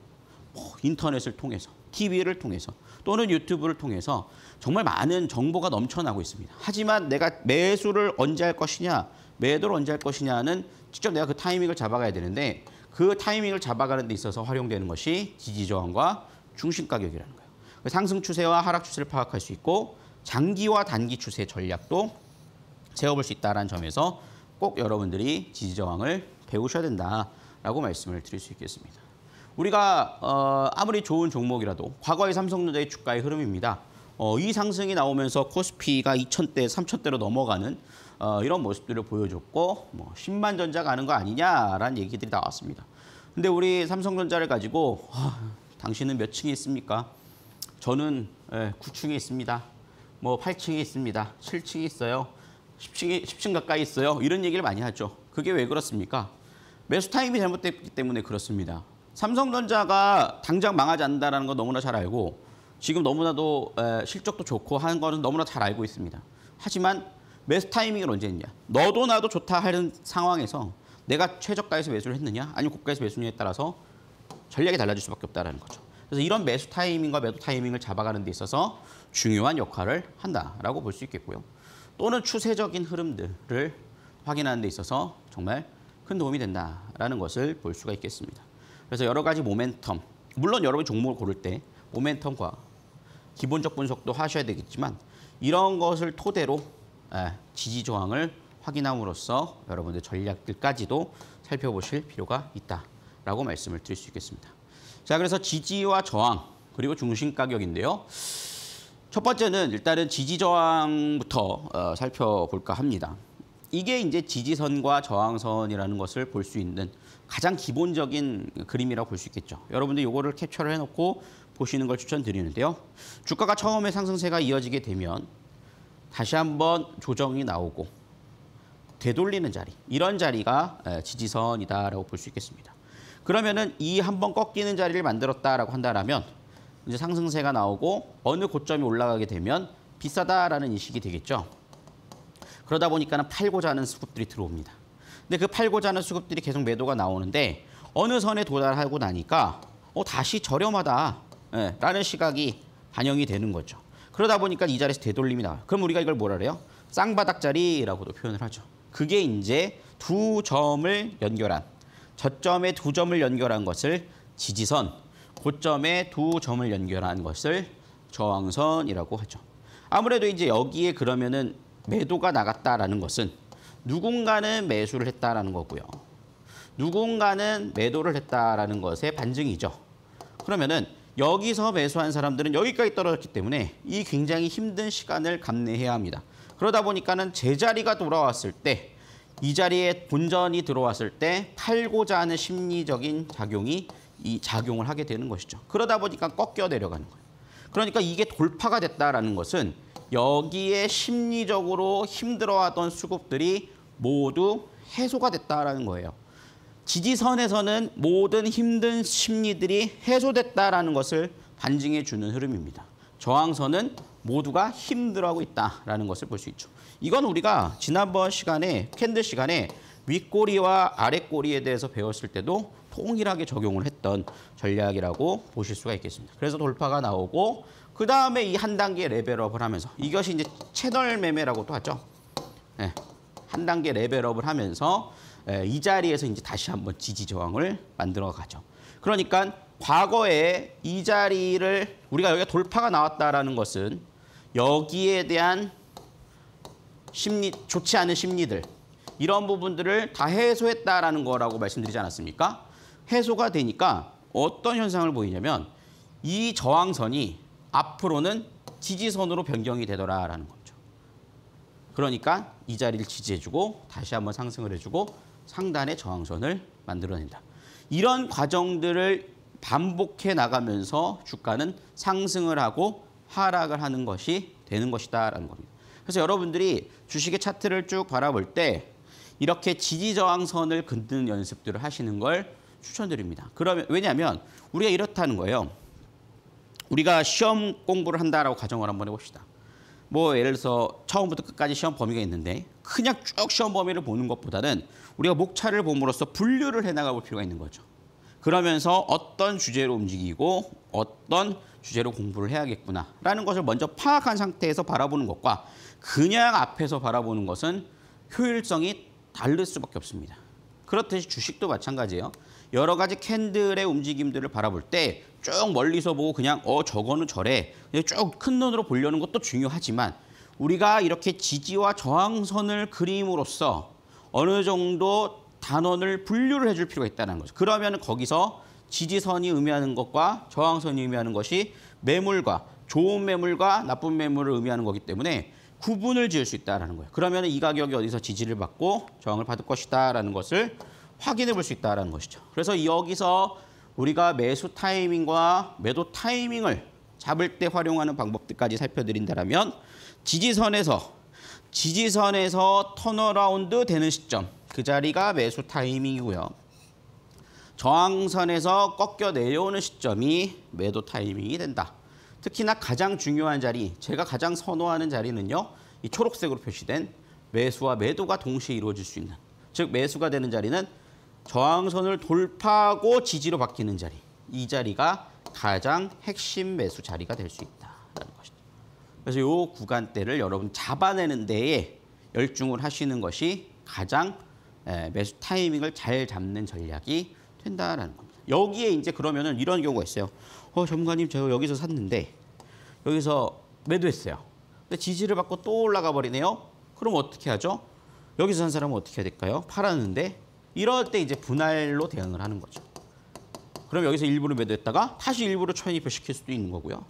뭐 인터넷을 통해서 TV를 통해서 또는 유튜브를 통해서 정말 많은 정보가 넘쳐나고 있습니다. 하지만 내가 매수를 언제 할 것이냐, 매도를 언제 할 것이냐는 직접 내가 그 타이밍을 잡아가야 되는데 그 타이밍을 잡아가는 데 있어서 활용되는 것이 지지 저항과 중심 가격이라는 거예요. 그 상승 추세와 하락 추세를 파악할 수 있고 장기와 단기 추세 전략도 세워볼 수 있다는 점에서 꼭 여러분들이 지지 저항을 배우셔야 된다라고 말씀을 드릴 수 있겠습니다. 우리가 어, 아무리 좋은 종목이라도 과거의 삼성전자의 주가의 흐름입니다. 어, 이 상승이 나오면서 코스피가 2천대, 3천대로 넘어가는 어, 이런 모습들을 보여줬고 뭐 10만 전자 가는 거 아니냐라는 얘기들이 나왔습니다. 근데 우리 삼성전자를 가지고 아, 당신은 몇 층에 있습니까? 저는 예, 9층에 있습니다. 뭐 8층에 있습니다. 7층에 있어요. 10층에 10층 가까이 있어요. 이런 얘기를 많이 하죠. 그게 왜 그렇습니까? 매수 타임이 잘못됐기 때문에 그렇습니다. 삼성전자가 당장 망하지 않는다는 거 너무나 잘 알고 지금 너무나도 실적도 좋고 하는 거는 너무나 잘 알고 있습니다. 하지만 매수 타이밍을 언제 했냐? 너도 나도 좋다 하는 상황에서 내가 최저가에서 매수를 했느냐 아니면 고가에서 매수느냐에 따라서 전략이 달라질 수밖에 없다는 거죠. 그래서 이런 매수 타이밍과 매도 타이밍을 잡아가는 데 있어서 중요한 역할을 한다라고 볼 수 있겠고요. 또는 추세적인 흐름들을 확인하는 데 있어서 정말 큰 도움이 된다라는 것을 볼 수가 있겠습니다. 그래서 여러 가지 모멘텀, 물론 여러분 종목을 고를 때 모멘텀과 기본적 분석도 하셔야 되겠지만 이런 것을 토대로 지지 저항을 확인함으로써 여러분들 전략들까지도 살펴보실 필요가 있다라고 말씀을 드릴 수 있겠습니다. 자, 그래서 지지와 저항 그리고 중심 가격인데요. 첫 번째는 일단은 지지 저항부터 어, 살펴볼까 합니다. 이게 이제 지지선과 저항선이라는 것을 볼 수 있는 가장 기본적인 그림이라고 볼 수 있겠죠. 여러분들 이거를 캡처를 해놓고 보시는 걸 추천드리는데요. 주가가 처음에 상승세가 이어지게 되면 다시 한번 조정이 나오고 되돌리는 자리, 이런 자리가 지지선이다라고 볼 수 있겠습니다. 그러면은 이 한 번 꺾이는 자리를 만들었다라고 한다라면 이제 상승세가 나오고 어느 고점이 올라가게 되면 비싸다라는 인식이 되겠죠. 그러다 보니까는 팔고자 하는 수급들이 들어옵니다. 근데 그 팔고자 하는 수급들이 계속 매도가 나오는데 어느 선에 도달하고 나니까 어, 다시 저렴하다 예, 라는 시각이 반영이 되는 거죠. 그러다 보니까 이 자리에서 되돌림이 나와요. 그럼 우리가 이걸 뭐라 그래요? 쌍바닥 자리라고도 표현을 하죠. 그게 이제 두 점을 연결한 저점에 두 점을 연결한 것을 지지선, 고점에 두 점을 연결한 것을 저항선이라고 하죠. 아무래도 이제 여기에 그러면은 매도가 나갔다라는 것은 누군가는 매수를 했다라는 거고요. 누군가는 매도를 했다라는 것의 반증이죠. 그러면은 여기서 매수한 사람들은 여기까지 떨어졌기 때문에 이 굉장히 힘든 시간을 감내해야 합니다. 그러다 보니까는 제자리가 돌아왔을 때 이 자리에 본전이 들어왔을 때 팔고자 하는 심리적인 작용이 이 작용을 하게 되는 것이죠. 그러다 보니까 꺾여 내려가는 거예요. 그러니까 이게 돌파가 됐다라는 것은 여기에 심리적으로 힘들어하던 수급들이 모두 해소가 됐다라는 거예요. 지지선에서는 모든 힘든 심리들이 해소됐다라는 것을 반증해 주는 흐름입니다. 저항선은 모두가 힘들어하고 있다라는 것을 볼 수 있죠. 이건 우리가 지난번 시간에 캔들 시간에 윗꼬리와 아랫꼬리에 대해서 배웠을 때도 동일하게 적용을 했던 전략이라고 보실 수가 있겠습니다. 그래서 돌파가 나오고 그 다음에 이 한 단계 레벨업을 하면서 이것이 이제 채널 매매라고도 하죠. 네, 한 단계 레벨업을 하면서 예, 이 자리에서 이제 다시 한번 지지 저항을 만들어 가죠. 그러니까 과거에 이 자리를 우리가 여기가 돌파가 나왔다라는 것은 여기에 대한 심리 좋지 않은 심리들 이런 부분들을 다 해소했다라는 거라고 말씀드리지 않았습니까? 해소가 되니까 어떤 현상을 보이냐면 이 저항선이 앞으로는 지지선으로 변경이 되더라라는 거죠. 그러니까 이 자리를 지지해주고 다시 한번 상승을 해주고 상단의 저항선을 만들어낸다. 이런 과정들을 반복해 나가면서 주가는 상승을 하고 하락을 하는 것이 되는 것이다라는 겁니다. 그래서 여러분들이 주식의 차트를 쭉 바라볼 때 이렇게 지지 저항선을 긋는 연습들을 하시는 걸 추천드립니다. 그러면 왜냐하면 우리가 이렇다는 거예요. 우리가 시험 공부를 한다라고 가정을 한번 해봅시다. 뭐 예를 들어서 처음부터 끝까지 시험 범위가 있는데 그냥 쭉 시험 범위를 보는 것보다는 우리가 목차를 봄으로써 분류를 해나가 볼 필요가 있는 거죠. 그러면서 어떤 주제로 움직이고 어떤 주제로 공부를 해야겠구나라는 것을 먼저 파악한 상태에서 바라보는 것과 그냥 앞에서 바라보는 것은 효율성이 다를 수밖에 없습니다. 그렇듯이 주식도 마찬가지예요. 여러 가지 캔들의 움직임들을 바라볼 때 쭉 멀리서 보고 그냥 어 저거는 저래 쭉 큰 눈으로 보려는 것도 중요하지만 우리가 이렇게 지지와 저항선을 그림으로써 어느 정도 단원을 분류를 해줄 필요가 있다는 거죠. 그러면 거기서 지지선이 의미하는 것과 저항선이 의미하는 것이 매물과 좋은 매물과 나쁜 매물을 의미하는 거기 때문에 구분을 지을 수 있다는 거예요. 그러면 이 가격이 어디서 지지를 받고 저항을 받을 것이다라는 것을 확인해 볼 수 있다는 것이죠. 그래서 여기서 우리가 매수 타이밍과 매도 타이밍을 잡을 때 활용하는 방법들까지 살펴드린다면 지지선에서 지지선에서 turnaround 되는 시점 그 자리가 매수 타이밍이고요. 저항선에서 꺾여 내려오는 시점이 매도 타이밍이 된다. 특히나 가장 중요한 자리, 제가 가장 선호하는 자리는요. 이 초록색으로 표시된 매수와 매도가 동시에 이루어질 수 있는 즉 매수가 되는 자리는 저항선을 돌파하고 지지로 바뀌는 자리. 이 자리가 가장 핵심 매수 자리가 될 수 있다라는 것이죠. 그래서 이 구간대를 여러분 잡아내는 데에 열중을 하시는 것이 가장 매수 타이밍을 잘 잡는 전략이 된다라는 겁니다. 여기에 이제 그러면은 이런 경우가 있어요. 어, 전문가님 저 여기서 샀는데 여기서 매도했어요. 근데 지지를 받고 또 올라가 버리네요. 그럼 어떻게 하죠? 여기서 산 사람은 어떻게 해야 될까요? 팔았는데 이럴 때 이제 분할로 대응을 하는 거죠. 그럼 여기서 일부를 매도했다가 다시 일부를 천입을 시킬 수도 있는 거고요.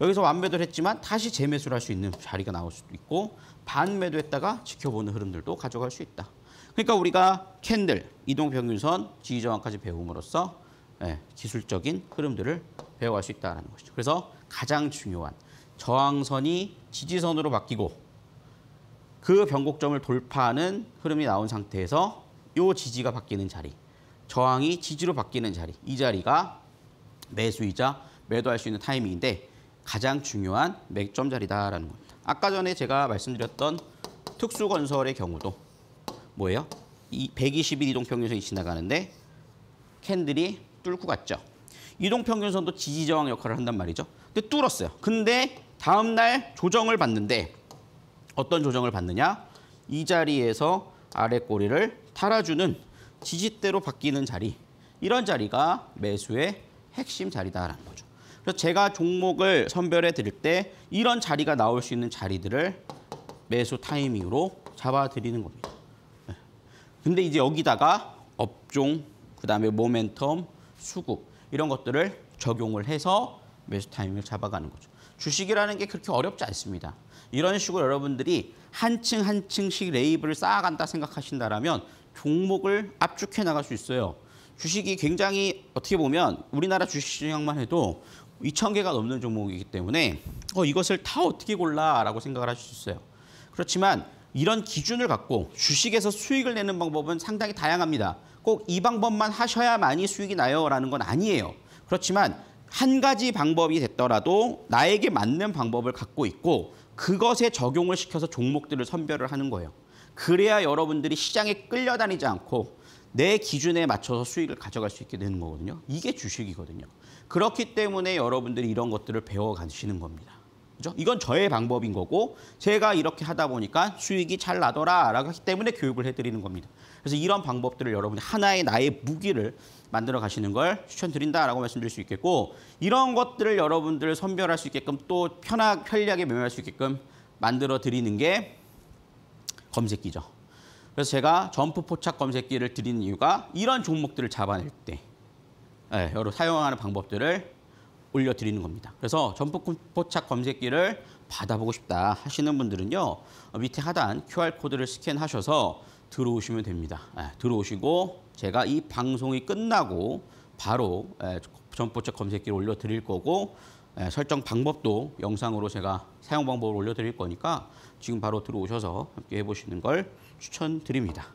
여기서 완매도를 했지만 다시 재매수를 할 수 있는 자리가 나올 수도 있고 반매도했다가 지켜보는 흐름들도 가져갈 수 있다. 그러니까 우리가 캔들, 이동평균선, 지지저항까지 배움으로써 예, 기술적인 흐름들을 배워갈 수 있다는 것이죠. 그래서 가장 중요한 저항선이 지지선으로 바뀌고 그 변곡점을 돌파하는 흐름이 나온 상태에서 요 지지가 바뀌는 자리, 저항이 지지로 바뀌는 자리, 이 자리가 매수이자 매도할 수 있는 타이밍인데 가장 중요한 맥점 자리다라는 겁니다. 아까 전에 제가 말씀드렸던 특수건설의 경우도 뭐예요? 이 120일 이동평균선이 지나가는데 캔들이 뚫고 갔죠. 이동평균선도 지지저항 역할을 한단 말이죠. 근데 뚫었어요. 근데 다음 날 조정을 받는데 어떤 조정을 받느냐? 이 자리에서 아래 꼬리를 탈아주는 지지대로 바뀌는 자리. 이런 자리가 매수의 핵심 자리다라는 거죠. 그래서 제가 종목을 선별해 드릴 때 이런 자리가 나올 수 있는 자리들을 매수 타이밍으로 잡아 드리는 겁니다. 네. 근데 이제 여기다가 업종, 그다음에 모멘텀, 수급 이런 것들을 적용을 해서 매수 타이밍을 잡아가는 거죠. 주식이라는 게 그렇게 어렵지 않습니다. 이런 식으로 여러분들이 한 층 한 층씩 레이블을 쌓아간다 생각하신다라면 종목을 압축해 나갈 수 있어요. 주식이 굉장히 어떻게 보면 우리나라 주식 시장만 해도 2천 개가 넘는 종목이기 때문에 어, 이것을 다 어떻게 골라라고 생각을 하실 수 있어요. 그렇지만 이런 기준을 갖고 주식에서 수익을 내는 방법은 상당히 다양합니다. 꼭 이 방법만 하셔야만이 수익이 나요라는 건 아니에요. 그렇지만 한 가지 방법이 됐더라도 나에게 맞는 방법을 갖고 있고 그것에 적용을 시켜서 종목들을 선별을 하는 거예요. 그래야 여러분들이 시장에 끌려다니지 않고 내 기준에 맞춰서 수익을 가져갈 수 있게 되는 거거든요. 이게 주식이거든요. 그렇기 때문에 여러분들이 이런 것들을 배워 가시는 겁니다. 그죠? 이건 저의 방법인 거고 제가 이렇게 하다 보니까 수익이 잘 나더라라고 하기 때문에 교육을 해드리는 겁니다. 그래서 이런 방법들을 여러분이 하나의 나의 무기를 만들어 가시는 걸 추천드린다라고 말씀드릴 수 있겠고 이런 것들을 여러분들 선별할 수 있게끔 또 편하, 편리하게 매매할 수 있게끔 만들어 드리는 게 검색기죠. 그래서 제가 점프 포착 검색기를 드리는 이유가 이런 종목들을 잡아낼 때 네, 여러 사용하는 방법들을 올려드리는 겁니다. 그래서 점프 포착 검색기를 받아보고 싶다 하시는 분들은요. 밑에 하단 QR코드를 스캔하셔서 들어오시면 됩니다. 네, 들어오시고 제가 이 방송이 끝나고 바로 네, 점프 포착 검색기를 올려드릴 거고 네, 설정 방법도 영상으로 제가 사용 방법을 올려드릴 거니까 지금 바로 들어오셔서 함께 해보시는 걸 추천드립니다.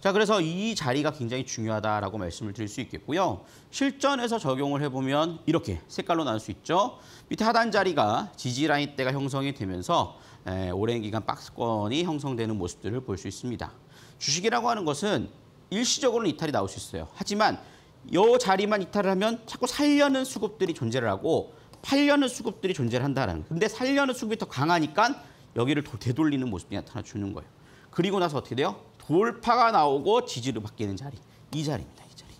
자, 그래서 이 자리가 굉장히 중요하다라고 말씀을 드릴 수 있겠고요. 실전에서 적용을 해보면 이렇게 색깔로 나눌 수 있죠. 밑에 하단 자리가 지지라인 대가 형성이 되면서 에, 오랜 기간 박스권이 형성되는 모습들을 볼 수 있습니다. 주식이라고 하는 것은 일시적으로는 이탈이 나올 수 있어요. 하지만 이 자리만 이탈을 하면 자꾸 살려는 수급들이 존재를 하고 팔려는 수급들이 존재를 한다는 근데 살려는 수급이 더 강하니까 여기를 되돌리는 모습이 나타나 주는 거예요. 그리고 나서 어떻게 돼요? 돌파가 나오고 지지로 바뀌는 자리. 이 자리입니다. 이 자리.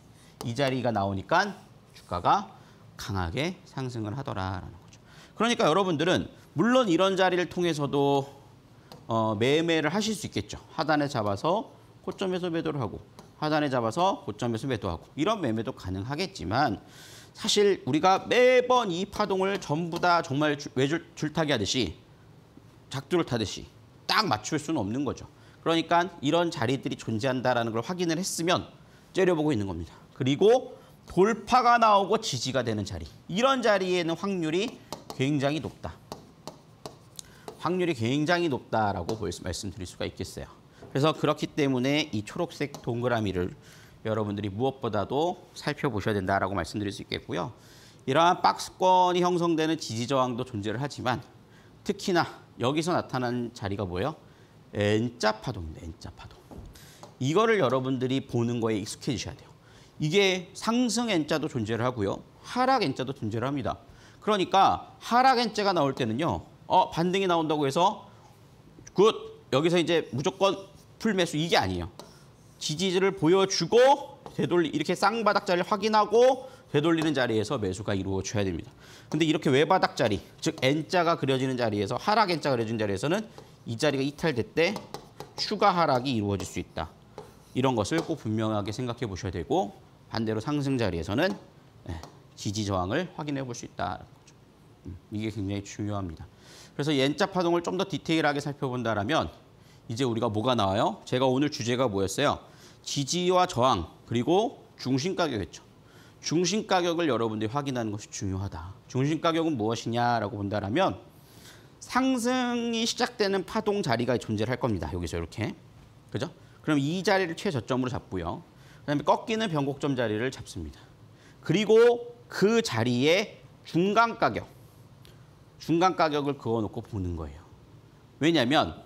이 자리가 나오니까 주가가 강하게 상승을 하더라라는 거죠. 그러니까 여러분들은 물론 이런 자리를 통해서도 어, 매매를 하실 수 있겠죠. 하단에 잡아서 고점에서 매도를 하고 하단에 잡아서 고점에서 매도하고 이런 매매도 가능하겠지만 사실 우리가 매번 이 파동을 전부 다 정말 외줄 줄타기 하듯이 작두를 타듯이 딱 맞출 수는 없는 거죠. 그러니까 이런 자리들이 존재한다는 걸 확인을 했으면 째려보고 있는 겁니다. 그리고 돌파가 나오고 지지가 되는 자리. 이런 자리에는 확률이 굉장히 높다. 확률이 굉장히 높다라고 말씀드릴 수가 있겠어요. 그래서 그렇기 때문에 이 초록색 동그라미를 여러분들이 무엇보다도 살펴보셔야 된다라고 말씀드릴 수 있겠고요. 이러한 박스권이 형성되는 지지 저항도 존재를 하지만 특히나 여기서 나타난 자리가 뭐예요? N자 파동입니다. N자 파동. 이거를 여러분들이 보는 거에 익숙해지셔야 돼요. 이게 상승 N자도 존재를 하고요. 하락 N자도 존재를 합니다. 그러니까 하락 N자가 나올 때는요. 어, 반등이 나온다고 해서 good! 여기서 이제 무조건 full매수 이게 아니에요. 지지를 보여주고 되돌리 이렇게 쌍바닥 자리를 확인하고 되돌리는 자리에서 매수가 이루어져야 됩니다. 근데 이렇게 외바닥 자리, 즉 N자가 그려지는 자리에서 하락 N자가 그려진 자리에서는 이 자리가 이탈될 때 추가 하락이 이루어질 수 있다. 이런 것을 꼭 분명하게 생각해 보셔야 되고 반대로 상승 자리에서는 예, 지지 저항을 확인해 볼 수 있다. 음, 이게 굉장히 중요합니다. 그래서 N자 파동을 좀 더 디테일하게 살펴본다면 이제 우리가 뭐가 나와요? 제가 오늘 주제가 뭐였어요? 지지와 저항 그리고 중심 가격이었죠. 중심 가격을 여러분들이 확인하는 것이 중요하다. 중심 가격은 무엇이냐라고 본다면 상승이 시작되는 파동 자리가 존재를 할 겁니다. 여기서 이렇게. 그죠? 그럼 이 자리를 최저점으로 잡고요. 그다음에 꺾이는 변곡점 자리를 잡습니다. 그리고 그 자리에 중간 가격, 중간 가격을 그어놓고 보는 거예요. 왜냐하면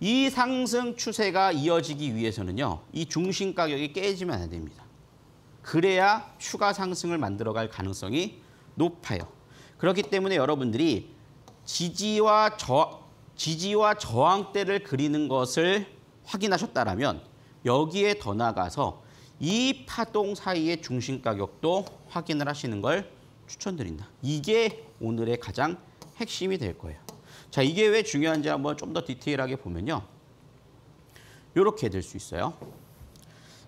이 상승 추세가 이어지기 위해서는요. 이 중심 가격이 깨지면 안 됩니다. 그래야 추가 상승을 만들어갈 가능성이 높아요. 그렇기 때문에 여러분들이 지지와 저 지지와 저항대를 그리는 것을 확인하셨다라면 여기에 더 나가서 이 파동 사이의 중심 가격도 확인을 하시는 걸 추천드린다. 이게 오늘의 가장 핵심이 될 거예요. 자, 이게 왜 중요한지 한번 좀 더 디테일하게 보면요. 이렇게 될 수 있어요.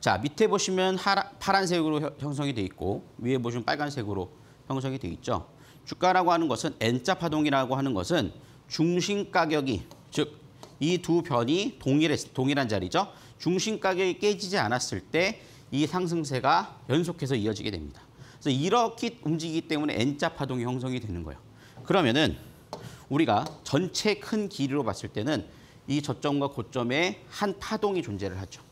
자, 밑에 보시면 파란색으로 형성이 돼 있고 위에 보시면 빨간색으로 형성이 돼 있죠. 주가라고 하는 것은 N자 파동이라고 하는 것은 중심 가격이 즉 이 두 변이 동일해 동일한 자리죠. 중심 가격이 깨지지 않았을 때 이 상승세가 연속해서 이어지게 됩니다. 그래서 이렇게 움직이기 때문에 N자 파동이 형성이 되는 거예요. 그러면은 우리가 전체 큰 길이로 봤을 때는 이 저점과 고점에 한 파동이 존재를 하죠.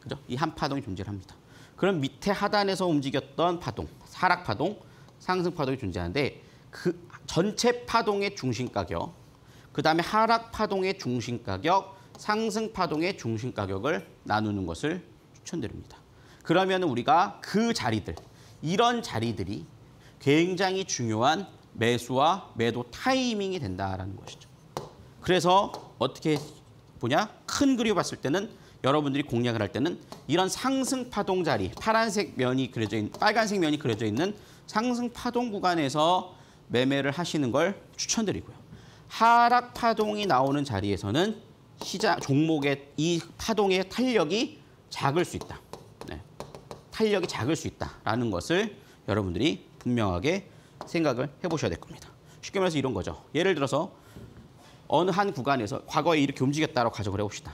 그죠? 이 한 파동이 존재를 합니다. 그럼 밑에 하단에서 움직였던 파동, 하락 파동, 상승 파동이 존재하는데 그 전체 파동의 중심 가격, 그 다음에 하락 파동의 중심 가격, 상승 파동의 중심 가격을 나누는 것을 추천드립니다. 그러면 우리가 그 자리들, 이런 자리들이 굉장히 중요한 매수와 매도 타이밍이 된다라는 것이죠. 그래서 어떻게 보냐? 큰 그림 봤을 때는 여러분들이 공략을 할 때는 이런 상승 파동 자리, 파란색 면이 그려져 있는 빨간색 면이 그려져 있는 상승 파동 구간에서 매매를 하시는 걸 추천드리고요. 하락 파동이 나오는 자리에서는 시장 종목의 이 파동의 탄력이 작을 수 있다. 네. 탄력이 작을 수 있다라는 것을 여러분들이 분명하게 생각을 해보셔야 될 겁니다. 쉽게 말해서 이런 거죠. 예를 들어서 어느 한 구간에서 과거에 이렇게 움직였다고 가정을 해봅시다.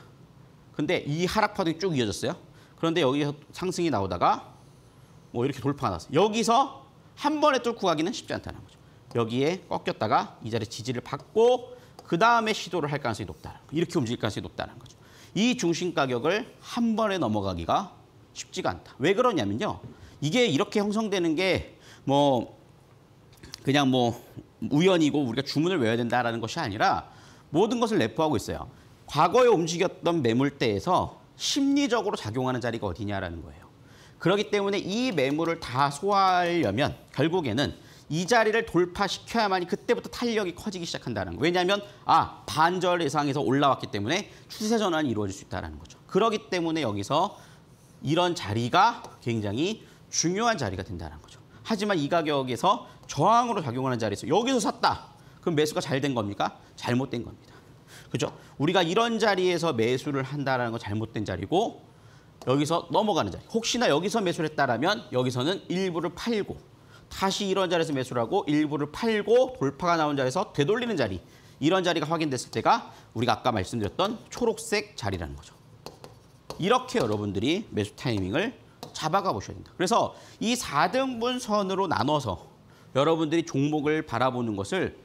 근데 이 하락 파동이 쭉 이어졌어요. 그런데 여기서 상승이 나오다가 뭐 이렇게 돌파가 나왔어요. 여기서 한 번에 뚫고 가기는 쉽지 않다는 거죠. 여기에 꺾였다가 이 자리에 지지를 받고 그 다음에 시도를 할 가능성이 높다. 이렇게 움직일 가능성이 높다는 거죠. 이 중심 가격을 한 번에 넘어가기가 쉽지가 않다. 왜 그러냐면요. 이게 이렇게 형성되는 게 뭐 그냥 뭐 우연이고 우리가 주문을 외워야 된다라는 것이 아니라 모든 것을 내포하고 있어요. 과거에 움직였던 매물대에서 심리적으로 작용하는 자리가 어디냐라는 거예요. 그렇기 때문에 이 매물을 다 소화하려면 결국에는 이 자리를 돌파시켜야만이 그때부터 탄력이 커지기 시작한다는 거예요. 왜냐하면 아 반절 이상에서 올라왔기 때문에 추세 전환이 이루어질 수 있다는 거죠. 그렇기 때문에 여기서 이런 자리가 굉장히 중요한 자리가 된다는 거죠. 하지만 이 가격에서 저항으로 작용하는 자리에서 여기서 샀다. 그럼 매수가 잘 된 겁니까? 잘못된 겁니다. 그죠? 우리가 이런 자리에서 매수를 한다는 건 잘못된 자리고 여기서 넘어가는 자리. 혹시나 여기서 매수를 했다라면 여기서는 일부를 팔고 다시 이런 자리에서 매수를 하고 일부를 팔고 돌파가 나온 자리에서 되돌리는 자리. 이런 자리가 확인됐을 때가 우리가 아까 말씀드렸던 초록색 자리라는 거죠. 이렇게 여러분들이 매수 타이밍을 잡아가 보셔야 된다. 그래서 이 4등분 선으로 나눠서 여러분들이 종목을 바라보는 것을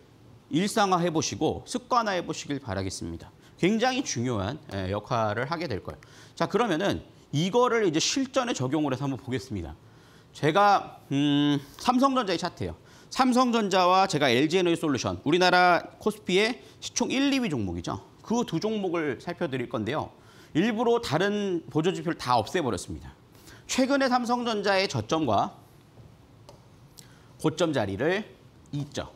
일상화해 보시고 습관화해 보시길 바라겠습니다. 굉장히 중요한 예, 역할을 하게 될 거예요. 자, 그러면은 이거를 이제 실전에 적용을 해서 한번 보겠습니다. 제가 음, 삼성전자의 차트예요. 삼성전자와 제가 LG에너지 솔루션, 우리나라 코스피의 시총 1, 2위 종목이죠. 그 두 종목을 살펴드릴 건데요. 일부러 다른 보조지표를 다 없애버렸습니다. 최근에 삼성전자의 저점과 고점 자리를 있죠.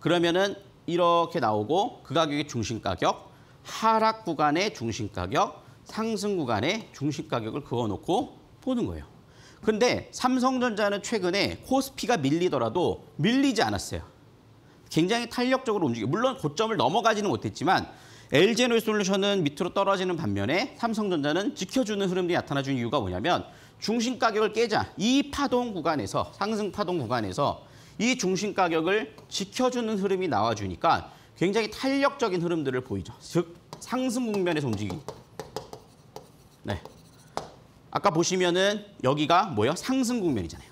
그러면은 이렇게 나오고 그 가격의 중심 가격, 하락 구간의 중심 가격, 상승 구간의 중심 가격을 그어놓고 보는 거예요. 근데 삼성전자는 최근에 코스피가 밀리더라도 밀리지 않았어요. 굉장히 탄력적으로 움직여. 물론 고점을 넘어가지는 못했지만 LG에너지솔루션은 밑으로 떨어지는 반면에 삼성전자는 지켜주는 흐름이 나타나 준 이유가 뭐냐면 중심 가격을 깨자 이 파동 구간에서 상승 파동 구간에서 이 중심 가격을 지켜주는 흐름이 나와주니까 굉장히 탄력적인 흐름들을 보이죠. 즉 상승 국면에서 움직이. 네. 아까 보시면은 여기가 뭐요? 상승 국면이잖아요.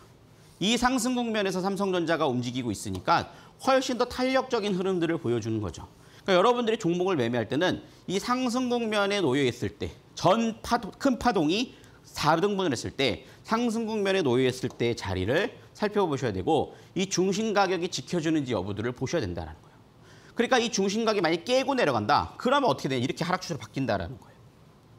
이 상승 국면에서 삼성전자가 움직이고 있으니까 훨씬 더 탄력적인 흐름들을 보여주는 거죠. 그러니까 여러분들이 종목을 매매할 때는 이 상승 국면에 놓여 있을 때 전 파도, 큰 파동이 4등분을 했을 때 상승 국면에 놓여 있을 때의 자리를 살펴보셔야 되고 이 중심 가격이 지켜주는지 여부들을 보셔야 된다는 거예요. 그러니까 이 중심 가격이 만약 깨고 내려간다. 그러면 어떻게 돼? 이렇게 하락 추세로 바뀐다라는 거예요.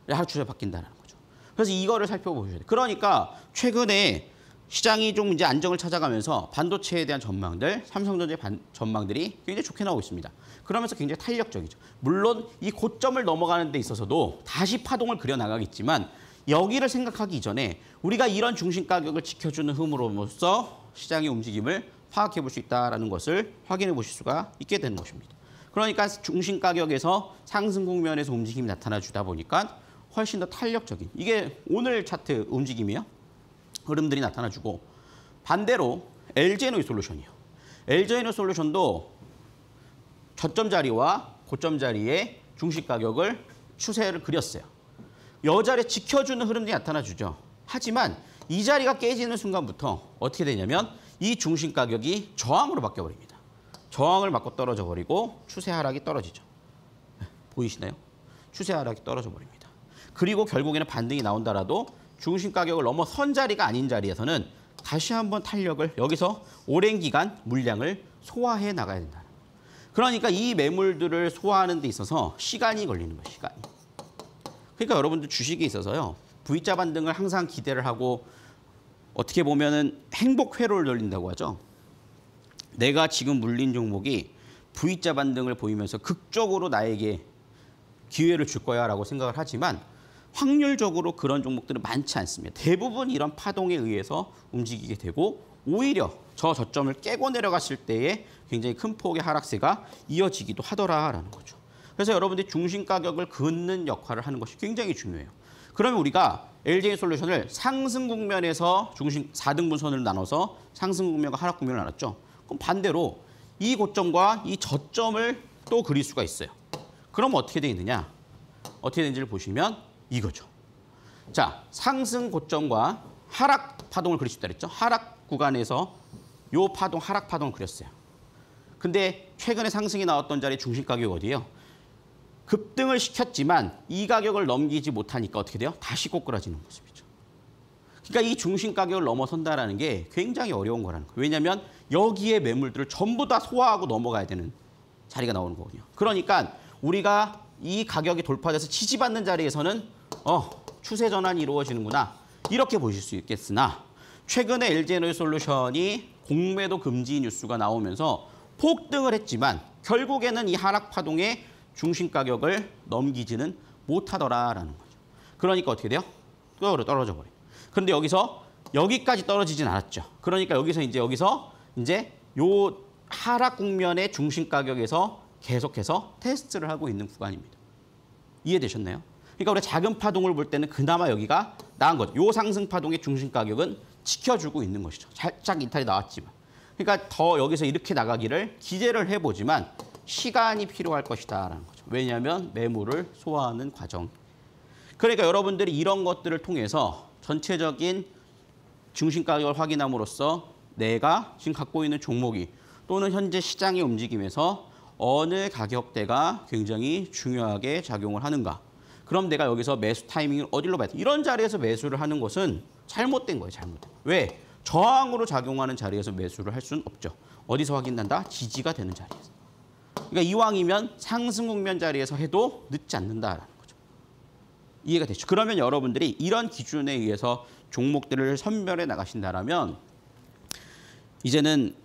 하락 추세로 바뀐다는 거죠. 그래서 이거를 살펴보셔야 돼요. 그러니까 최근에 시장이 좀 이제 안정을 찾아가면서 반도체에 대한 전망들, 삼성전자의 반, 전망들이 굉장히 좋게 나오고 있습니다. 그러면서 굉장히 탄력적이죠. 물론 이 고점을 넘어가는 데 있어서도 다시 파동을 그려 나가겠지만 여기를 생각하기 이전에 우리가 이런 중심 가격을 지켜주는 흐름으로서 시장의 움직임을 파악해 볼 수 있다는 것을 확인해 보실 수가 있게 되는 것입니다. 그러니까 중심 가격에서 상승 국면에서 움직임이 나타나 주다 보니까 훨씬 더 탄력적인 이게 오늘 차트 움직임이요. 흐름들이 나타나주고 반대로 LG에너지 솔루션이요. LG에너 솔루션도 저점 자리와 고점 자리의 중심 가격을 추세를 그렸어요. 여 자리 지켜주는 흐름이 나타나주죠. 하지만 이 자리가 깨지는 순간부터 어떻게 되냐면 이 중심 가격이 저항으로 바뀌어버립니다. 저항을 맞고 떨어져 버리고 추세 하락이 떨어지죠. 네, 보이시나요? 추세 하락이 떨어져 버립니다. 그리고 결국에는 반등이 나온다라도 중심 가격을 넘어선 자리가 아닌 자리에서는 다시 한번 탄력을 여기서 오랜 기간 물량을 소화해 나가야 된다. 그러니까 이 매물들을 소화하는 데 있어서 시간이 걸리는 거예요, 시간이. 그러니까 여러분들 주식에 있어서요. V자 반등을 항상 기대를 하고 어떻게 보면은 행복 회로를 돌린다고 하죠. 내가 지금 물린 종목이 V자 반등을 보이면서 극적으로 나에게 기회를 줄 거야라고 생각을 하지만 확률적으로 그런 종목들은 많지 않습니다. 대부분 이런 파동에 의해서 움직이게 되고 오히려 저 저점을 깨고 내려갔을 때에 굉장히 큰 폭의 하락세가 이어지기도 하더라라는 거죠. 그래서 여러분들이 중심 가격을 긋는 역할을 하는 것이 굉장히 중요해요. 그러면 우리가 LJ 솔루션을 상승 국면에서 중심 4등분 선을 나눠서 상승 국면과 하락 국면을 나눴죠. 그럼 반대로 이 고점과 이 저점을 또 그릴 수가 있어요. 그럼 어떻게 돼 있느냐? 어떻게 되는지를 보시면 이거죠. 자, 상승 고점과 하락 파동을 그릴 수 있다 그랬죠. 하락 구간에서 요 파동, 하락 파동을 그렸어요. 근데 최근에 상승이 나왔던 자리 중심 가격 어디예요? 급등을 시켰지만 이 가격을 넘기지 못하니까 어떻게 돼요? 다시 꼬꾸라지는 모습이죠. 그러니까 이 중심 가격을 넘어선다라는 게 굉장히 어려운 거라는 거예요. 왜냐하면 여기에 매물들을 전부 다 소화하고 넘어가야 되는 자리가 나오는 거거든요. 그러니까 우리가 이 가격이 돌파돼서 지지받는 자리에서는 어 추세 전환이 이루어지는구나 이렇게 보실 수 있겠으나 최근에 LG에너지솔루션이 공매도 금지 뉴스가 나오면서 폭등을 했지만 결국에는 이 하락 파동의 중심 가격을 넘기지는 못하더라라는 거죠. 그러니까 어떻게 돼요? 떨어져 버려. 그런데 여기서 여기까지 떨어지진 않았죠. 그러니까 여기서 이제 여기서 이제 요 하락 국면의 중심 가격에서 계속해서 테스트를 하고 있는 구간입니다. 이해되셨나요? 그러니까 우리 작은 파동을 볼 때는 그나마 여기가 나은 거죠. 요 상승 파동의 중심 가격은 지켜주고 있는 것이죠. 살짝 이탈이 나왔지만. 그러니까 더 여기서 이렇게 나가기를 기대를 해보지만 시간이 필요할 것이다라는 거죠. 왜냐하면 매물을 소화하는 과정. 그러니까 여러분들이 이런 것들을 통해서 전체적인 중심 가격을 확인함으로써 내가 지금 갖고 있는 종목이 또는 현재 시장의 움직임에서 어느 가격대가 굉장히 중요하게 작용을 하는가. 그럼 내가 여기서 매수 타이밍을 어디로 봐야 돼? 이런 자리에서 매수를 하는 것은 잘못된 거예요, 잘못된 거. 왜? 저항으로 작용하는 자리에서 매수를 할 수는 없죠. 어디서 확인한다? 지지가 되는 자리에서. 그러니까 이왕이면 상승 국면 자리에서 해도 늦지 않는다라는 거죠. 이해가 되죠? 그러면 여러분들이 이런 기준에 의해서 종목들을 선별해 나가신다면 이제는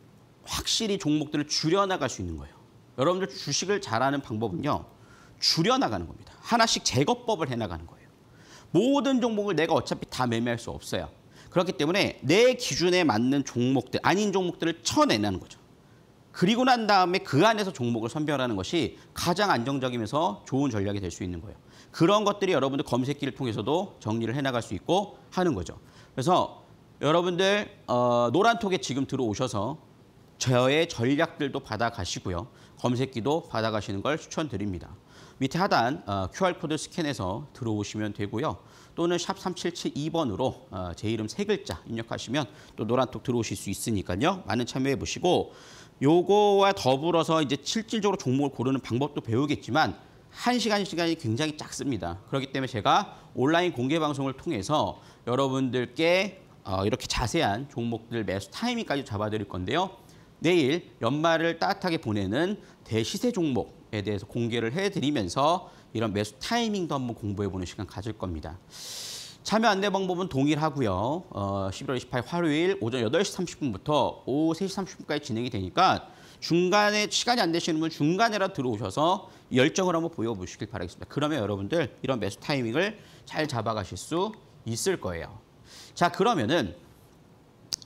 확실히 종목들을 줄여나갈 수 있는 거예요. 여러분들 주식을 잘하는 방법은요. 줄여나가는 겁니다. 하나씩 제거법을 해나가는 거예요. 모든 종목을 내가 어차피 다 매매할 수 없어요. 그렇기 때문에 내 기준에 맞는 종목들, 아닌 종목들을 쳐내는 거죠. 그리고 난 다음에 그 안에서 종목을 선별하는 것이 가장 안정적이면서 좋은 전략이 될 수 있는 거예요. 그런 것들이 여러분들 검색기를 통해서도 정리를 해나갈 수 있고 하는 거죠. 그래서 여러분들 어, 노란톡에 지금 들어오셔서 저의 전략들도 받아가시고요. 검색기도 받아가시는 걸 추천드립니다. 밑에 하단 어, QR코드 스캔해서 들어오시면 되고요. 또는 샵 3772번으로 어, 제 이름 세 글자 입력하시면 또 노란톡 들어오실 수 있으니까요. 많은 참여해 보시고 요거와 더불어서 이제 실질적으로 종목을 고르는 방법도 배우겠지만 한 시간 시간이 굉장히 작습니다. 그렇기 때문에 제가 온라인 공개 방송을 통해서 여러분들께 어, 이렇게 자세한 종목들 매수 타이밍까지 잡아드릴 건데요. 내일 연말을 따뜻하게 보내는 대시세 종목에 대해서 공개를 해드리면서 이런 매수 타이밍도 한번 공부해보는 시간 가질 겁니다. 참여 안내 방법은 동일하고요. 어, 11월 28일 화요일 오전 8시 30분부터 오후 3시 30분까지 진행이 되니까 중간에 시간이 안 되시는 분 중간에라도 들어오셔서 열정을 한번 보여보시길 바라겠습니다. 그러면 여러분들 이런 매수 타이밍을 잘 잡아가실 수 있을 거예요. 자 그러면은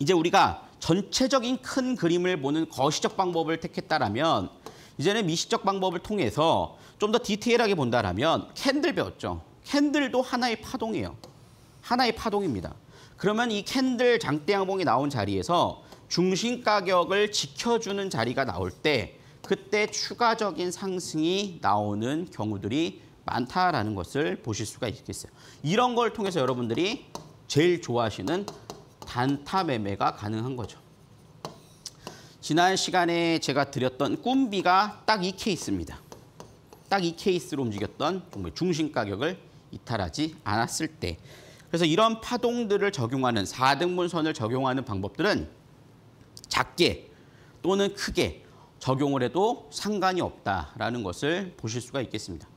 이제 우리가 전체적인 큰 그림을 보는 거시적 방법을 택했다라면 이제는 미시적 방법을 통해서 좀 더 디테일하게 본다라면 candle 배웠죠. candle도 하나의 파동이에요. 하나의 파동입니다. 그러면 이 candle 장대양봉이 나온 자리에서 중심 가격을 지켜주는 자리가 나올 때 그때 추가적인 상승이 나오는 경우들이 많다라는 것을 보실 수가 있겠어요. 이런 걸 통해서 여러분들이 제일 좋아하시는 단타 매매가 가능한 거죠. 지난 시간에 제가 드렸던 꿈비가 딱 이 케이스입니다. 딱 이 케이스로 움직였던 중심 가격을 이탈하지 않았을 때 그래서 이런 파동들을 적용하는 4등분선을 적용하는 방법들은 작게 또는 크게 적용을 해도 상관이 없다라는 것을 보실 수가 있겠습니다.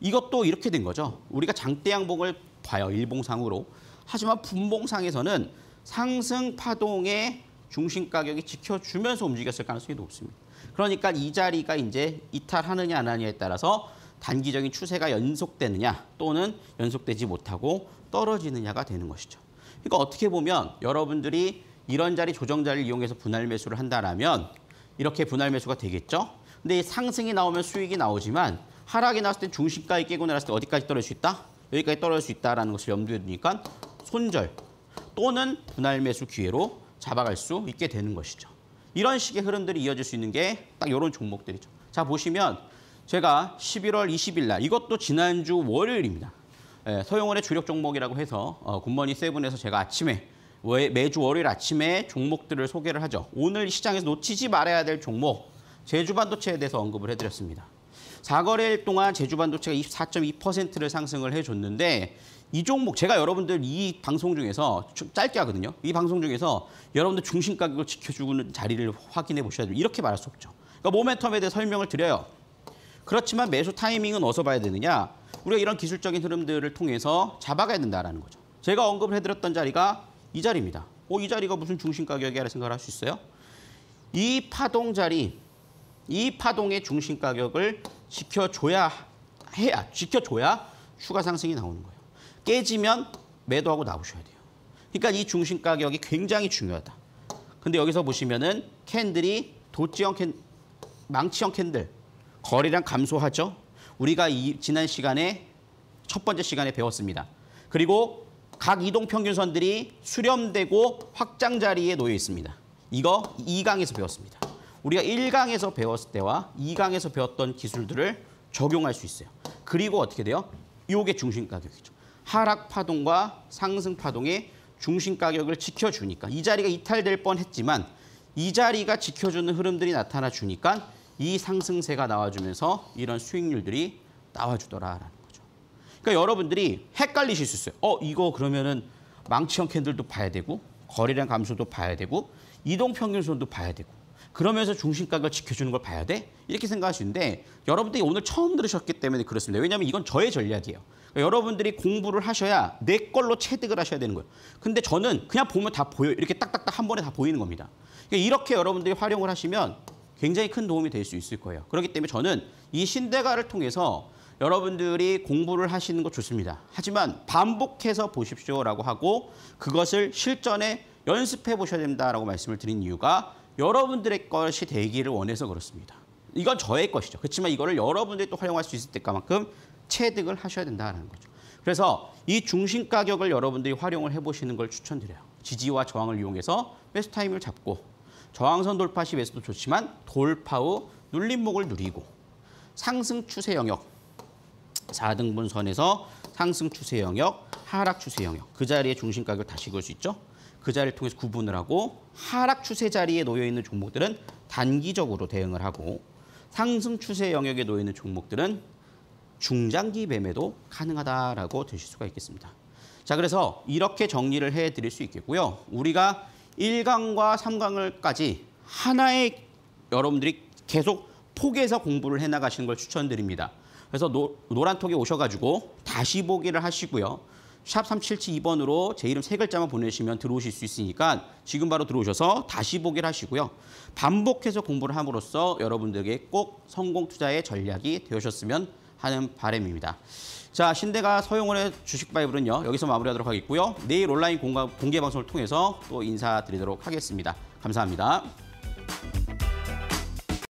이것도 이렇게 된 거죠. 우리가 장대 양봉을 봐요. 일봉상으로. 하지만 분봉상에서는 상승 파동의 중심 가격이 지켜주면서 움직였을 가능성이 높습니다. 그러니까 이 자리가 이제 이탈하느냐 안 하느냐에 따라서 단기적인 추세가 연속되느냐 또는 연속되지 못하고 떨어지느냐가 되는 것이죠. 그러니까 어떻게 보면 여러분들이 이런 자리 조정 자리를 이용해서 분할 매수를 한다라면 이렇게 분할 매수가 되겠죠. 근데 상승이 나오면 수익이 나오지만 하락이 나왔을 때 중심가에 깨고 내렸을 때 어디까지 떨어질 수 있다? 여기까지 떨어질 수 있다라는 것을 염두에 두니까 손절 또는 분할 매수 기회로 잡아갈 수 있게 되는 것이죠. 이런 식의 흐름들이 이어질 수 있는 게 딱 이런 종목들이죠. 자 보시면 제가 11월 20일 날 이것도 지난주 월요일입니다. 예, 서용원의 주력 종목이라고 해서 어, 굿머니 세븐에서 제가 아침에 매주 월요일 아침에 종목들을 소개를 하죠. 오늘 시장에서 놓치지 말아야 될 종목 제주 반도체에 대해서 언급을 해드렸습니다. 4거래일 동안 제주 반도체가 24.2%를 상승을 해줬는데 이 종목 제가 여러분들 이 방송 중에서 좀 짧게 하거든요. 이 방송 중에서 여러분들 중심 가격을 지켜주는 자리를 확인해 보셔야 돼요. 이렇게 말할 수 없죠. 그러니까 모멘텀에 대해 설명을 드려요. 그렇지만 매수 타이밍은 어디서 봐야 되느냐? 우리가 이런 기술적인 흐름들을 통해서 잡아가야 된다는 거죠. 제가 언급을 해드렸던 자리가 이 자리입니다. 어, 이 자리가 무슨 중심 가격이야 생각을 할 수 있어요? 이 파동 자리, 이 파동의 중심 가격을 지켜줘야 해야, 지켜줘야 추가 상승이 나오는 거예요. 깨지면 매도하고 나오셔야 돼요. 그러니까 이 중심 가격이 굉장히 중요하다. 근데 여기서 보시면은 candle이 도지형 can, 망치형 candle, 거래량 감소하죠. 우리가 이, 지난 시간에 첫 번째 시간에 배웠습니다. 그리고 각 이동 평균선들이 수렴되고 확장 자리에 놓여 있습니다. 이거 2강에서 배웠습니다. 우리가 1강에서 배웠을 때와 2강에서 배웠던 기술들을 적용할 수 있어요. 그리고 어떻게 돼요? 이게 중심 가격이죠. 하락 파동과 상승 파동의 중심 가격을 지켜주니까 이 자리가 이탈될 뻔했지만 이 자리가 지켜주는 흐름들이 나타나 주니까 이 상승세가 나와주면서 이런 수익률들이 나와주더라라는 거죠. 그러니까 여러분들이 헷갈리실 수 있어요. 어 이거 그러면은 망치형 캔들도 봐야 되고 거래량 감소도 봐야 되고 이동 평균선도 봐야 되고 그러면서 중심가격을 지켜주는 걸 봐야 돼? 이렇게 있는데 여러분들이 오늘 처음 들으셨기 때문에 그렇습니다. 왜냐하면 이건 저의 전략이에요. 여러분들이 공부를 하셔야 내 걸로 체득을 하셔야 되는 거예요. 근데 저는 그냥 보면 다 보여요. 이렇게 딱딱딱 한 번에 다 보이는 겁니다. 그러니까 이렇게 여러분들이 활용을 하시면 굉장히 큰 도움이 될 수 있을 거예요. 그렇기 때문에 저는 이 신대가를 통해서 여러분들이 공부를 하시는 거 좋습니다. 하지만 반복해서 보십시오라고 하고 그것을 실전에 연습해 보셔야 된다라고 말씀을 드린 이유가 여러분들의 것이 되기를 원해서 그렇습니다. 이건 저의 것이죠. 그렇지만 이거를 여러분들이 또 활용할 수 있을 때만큼 체득을 하셔야 된다는 거죠. 그래서 이 중심 가격을 여러분들이 활용을 해보시는 걸 추천드려요. 지지와 저항을 이용해서 매수 타임을 잡고 저항선 돌파 시 매수도 좋지만 돌파 후 눌림목을 누리고 상승 추세 영역 4등분 선에서 상승 추세 영역, 하락 추세 영역 그 자리에 중심 가격을 다시 그을 수 있죠. 그 자리를 통해서 구분을 하고 하락 추세 자리에 놓여 있는 종목들은 단기적으로 대응을 하고 상승 추세 영역에 놓여 있는 종목들은 중장기 매매도 가능하다라고 드실 수가 있겠습니다. 자, 그래서 이렇게 정리를 해 드릴 수 있겠고요. 우리가 1강과 3강을까지 하나의 여러분들이 계속 복기해서 공부를 해 나가시는 걸 추천드립니다. 그래서 노, 노란톡에 오셔가지고 다시 보기를 하시고요. 샵 3772번으로 제 이름 세 글자만 보내시면 들어오실 수 있으니까 지금 바로 들어오셔서 다시 보기를 하시고요. 반복해서 공부를 함으로써 여러분들에게 꼭 성공 투자의 전략이 되셨으면 하는 바람입니다. 자, 신대가 서용원의 주식 바이블은요. 여기서 마무리하도록 하겠고요. 내일 온라인 공개 방송을 통해서 또 인사드리도록 하겠습니다. 감사합니다.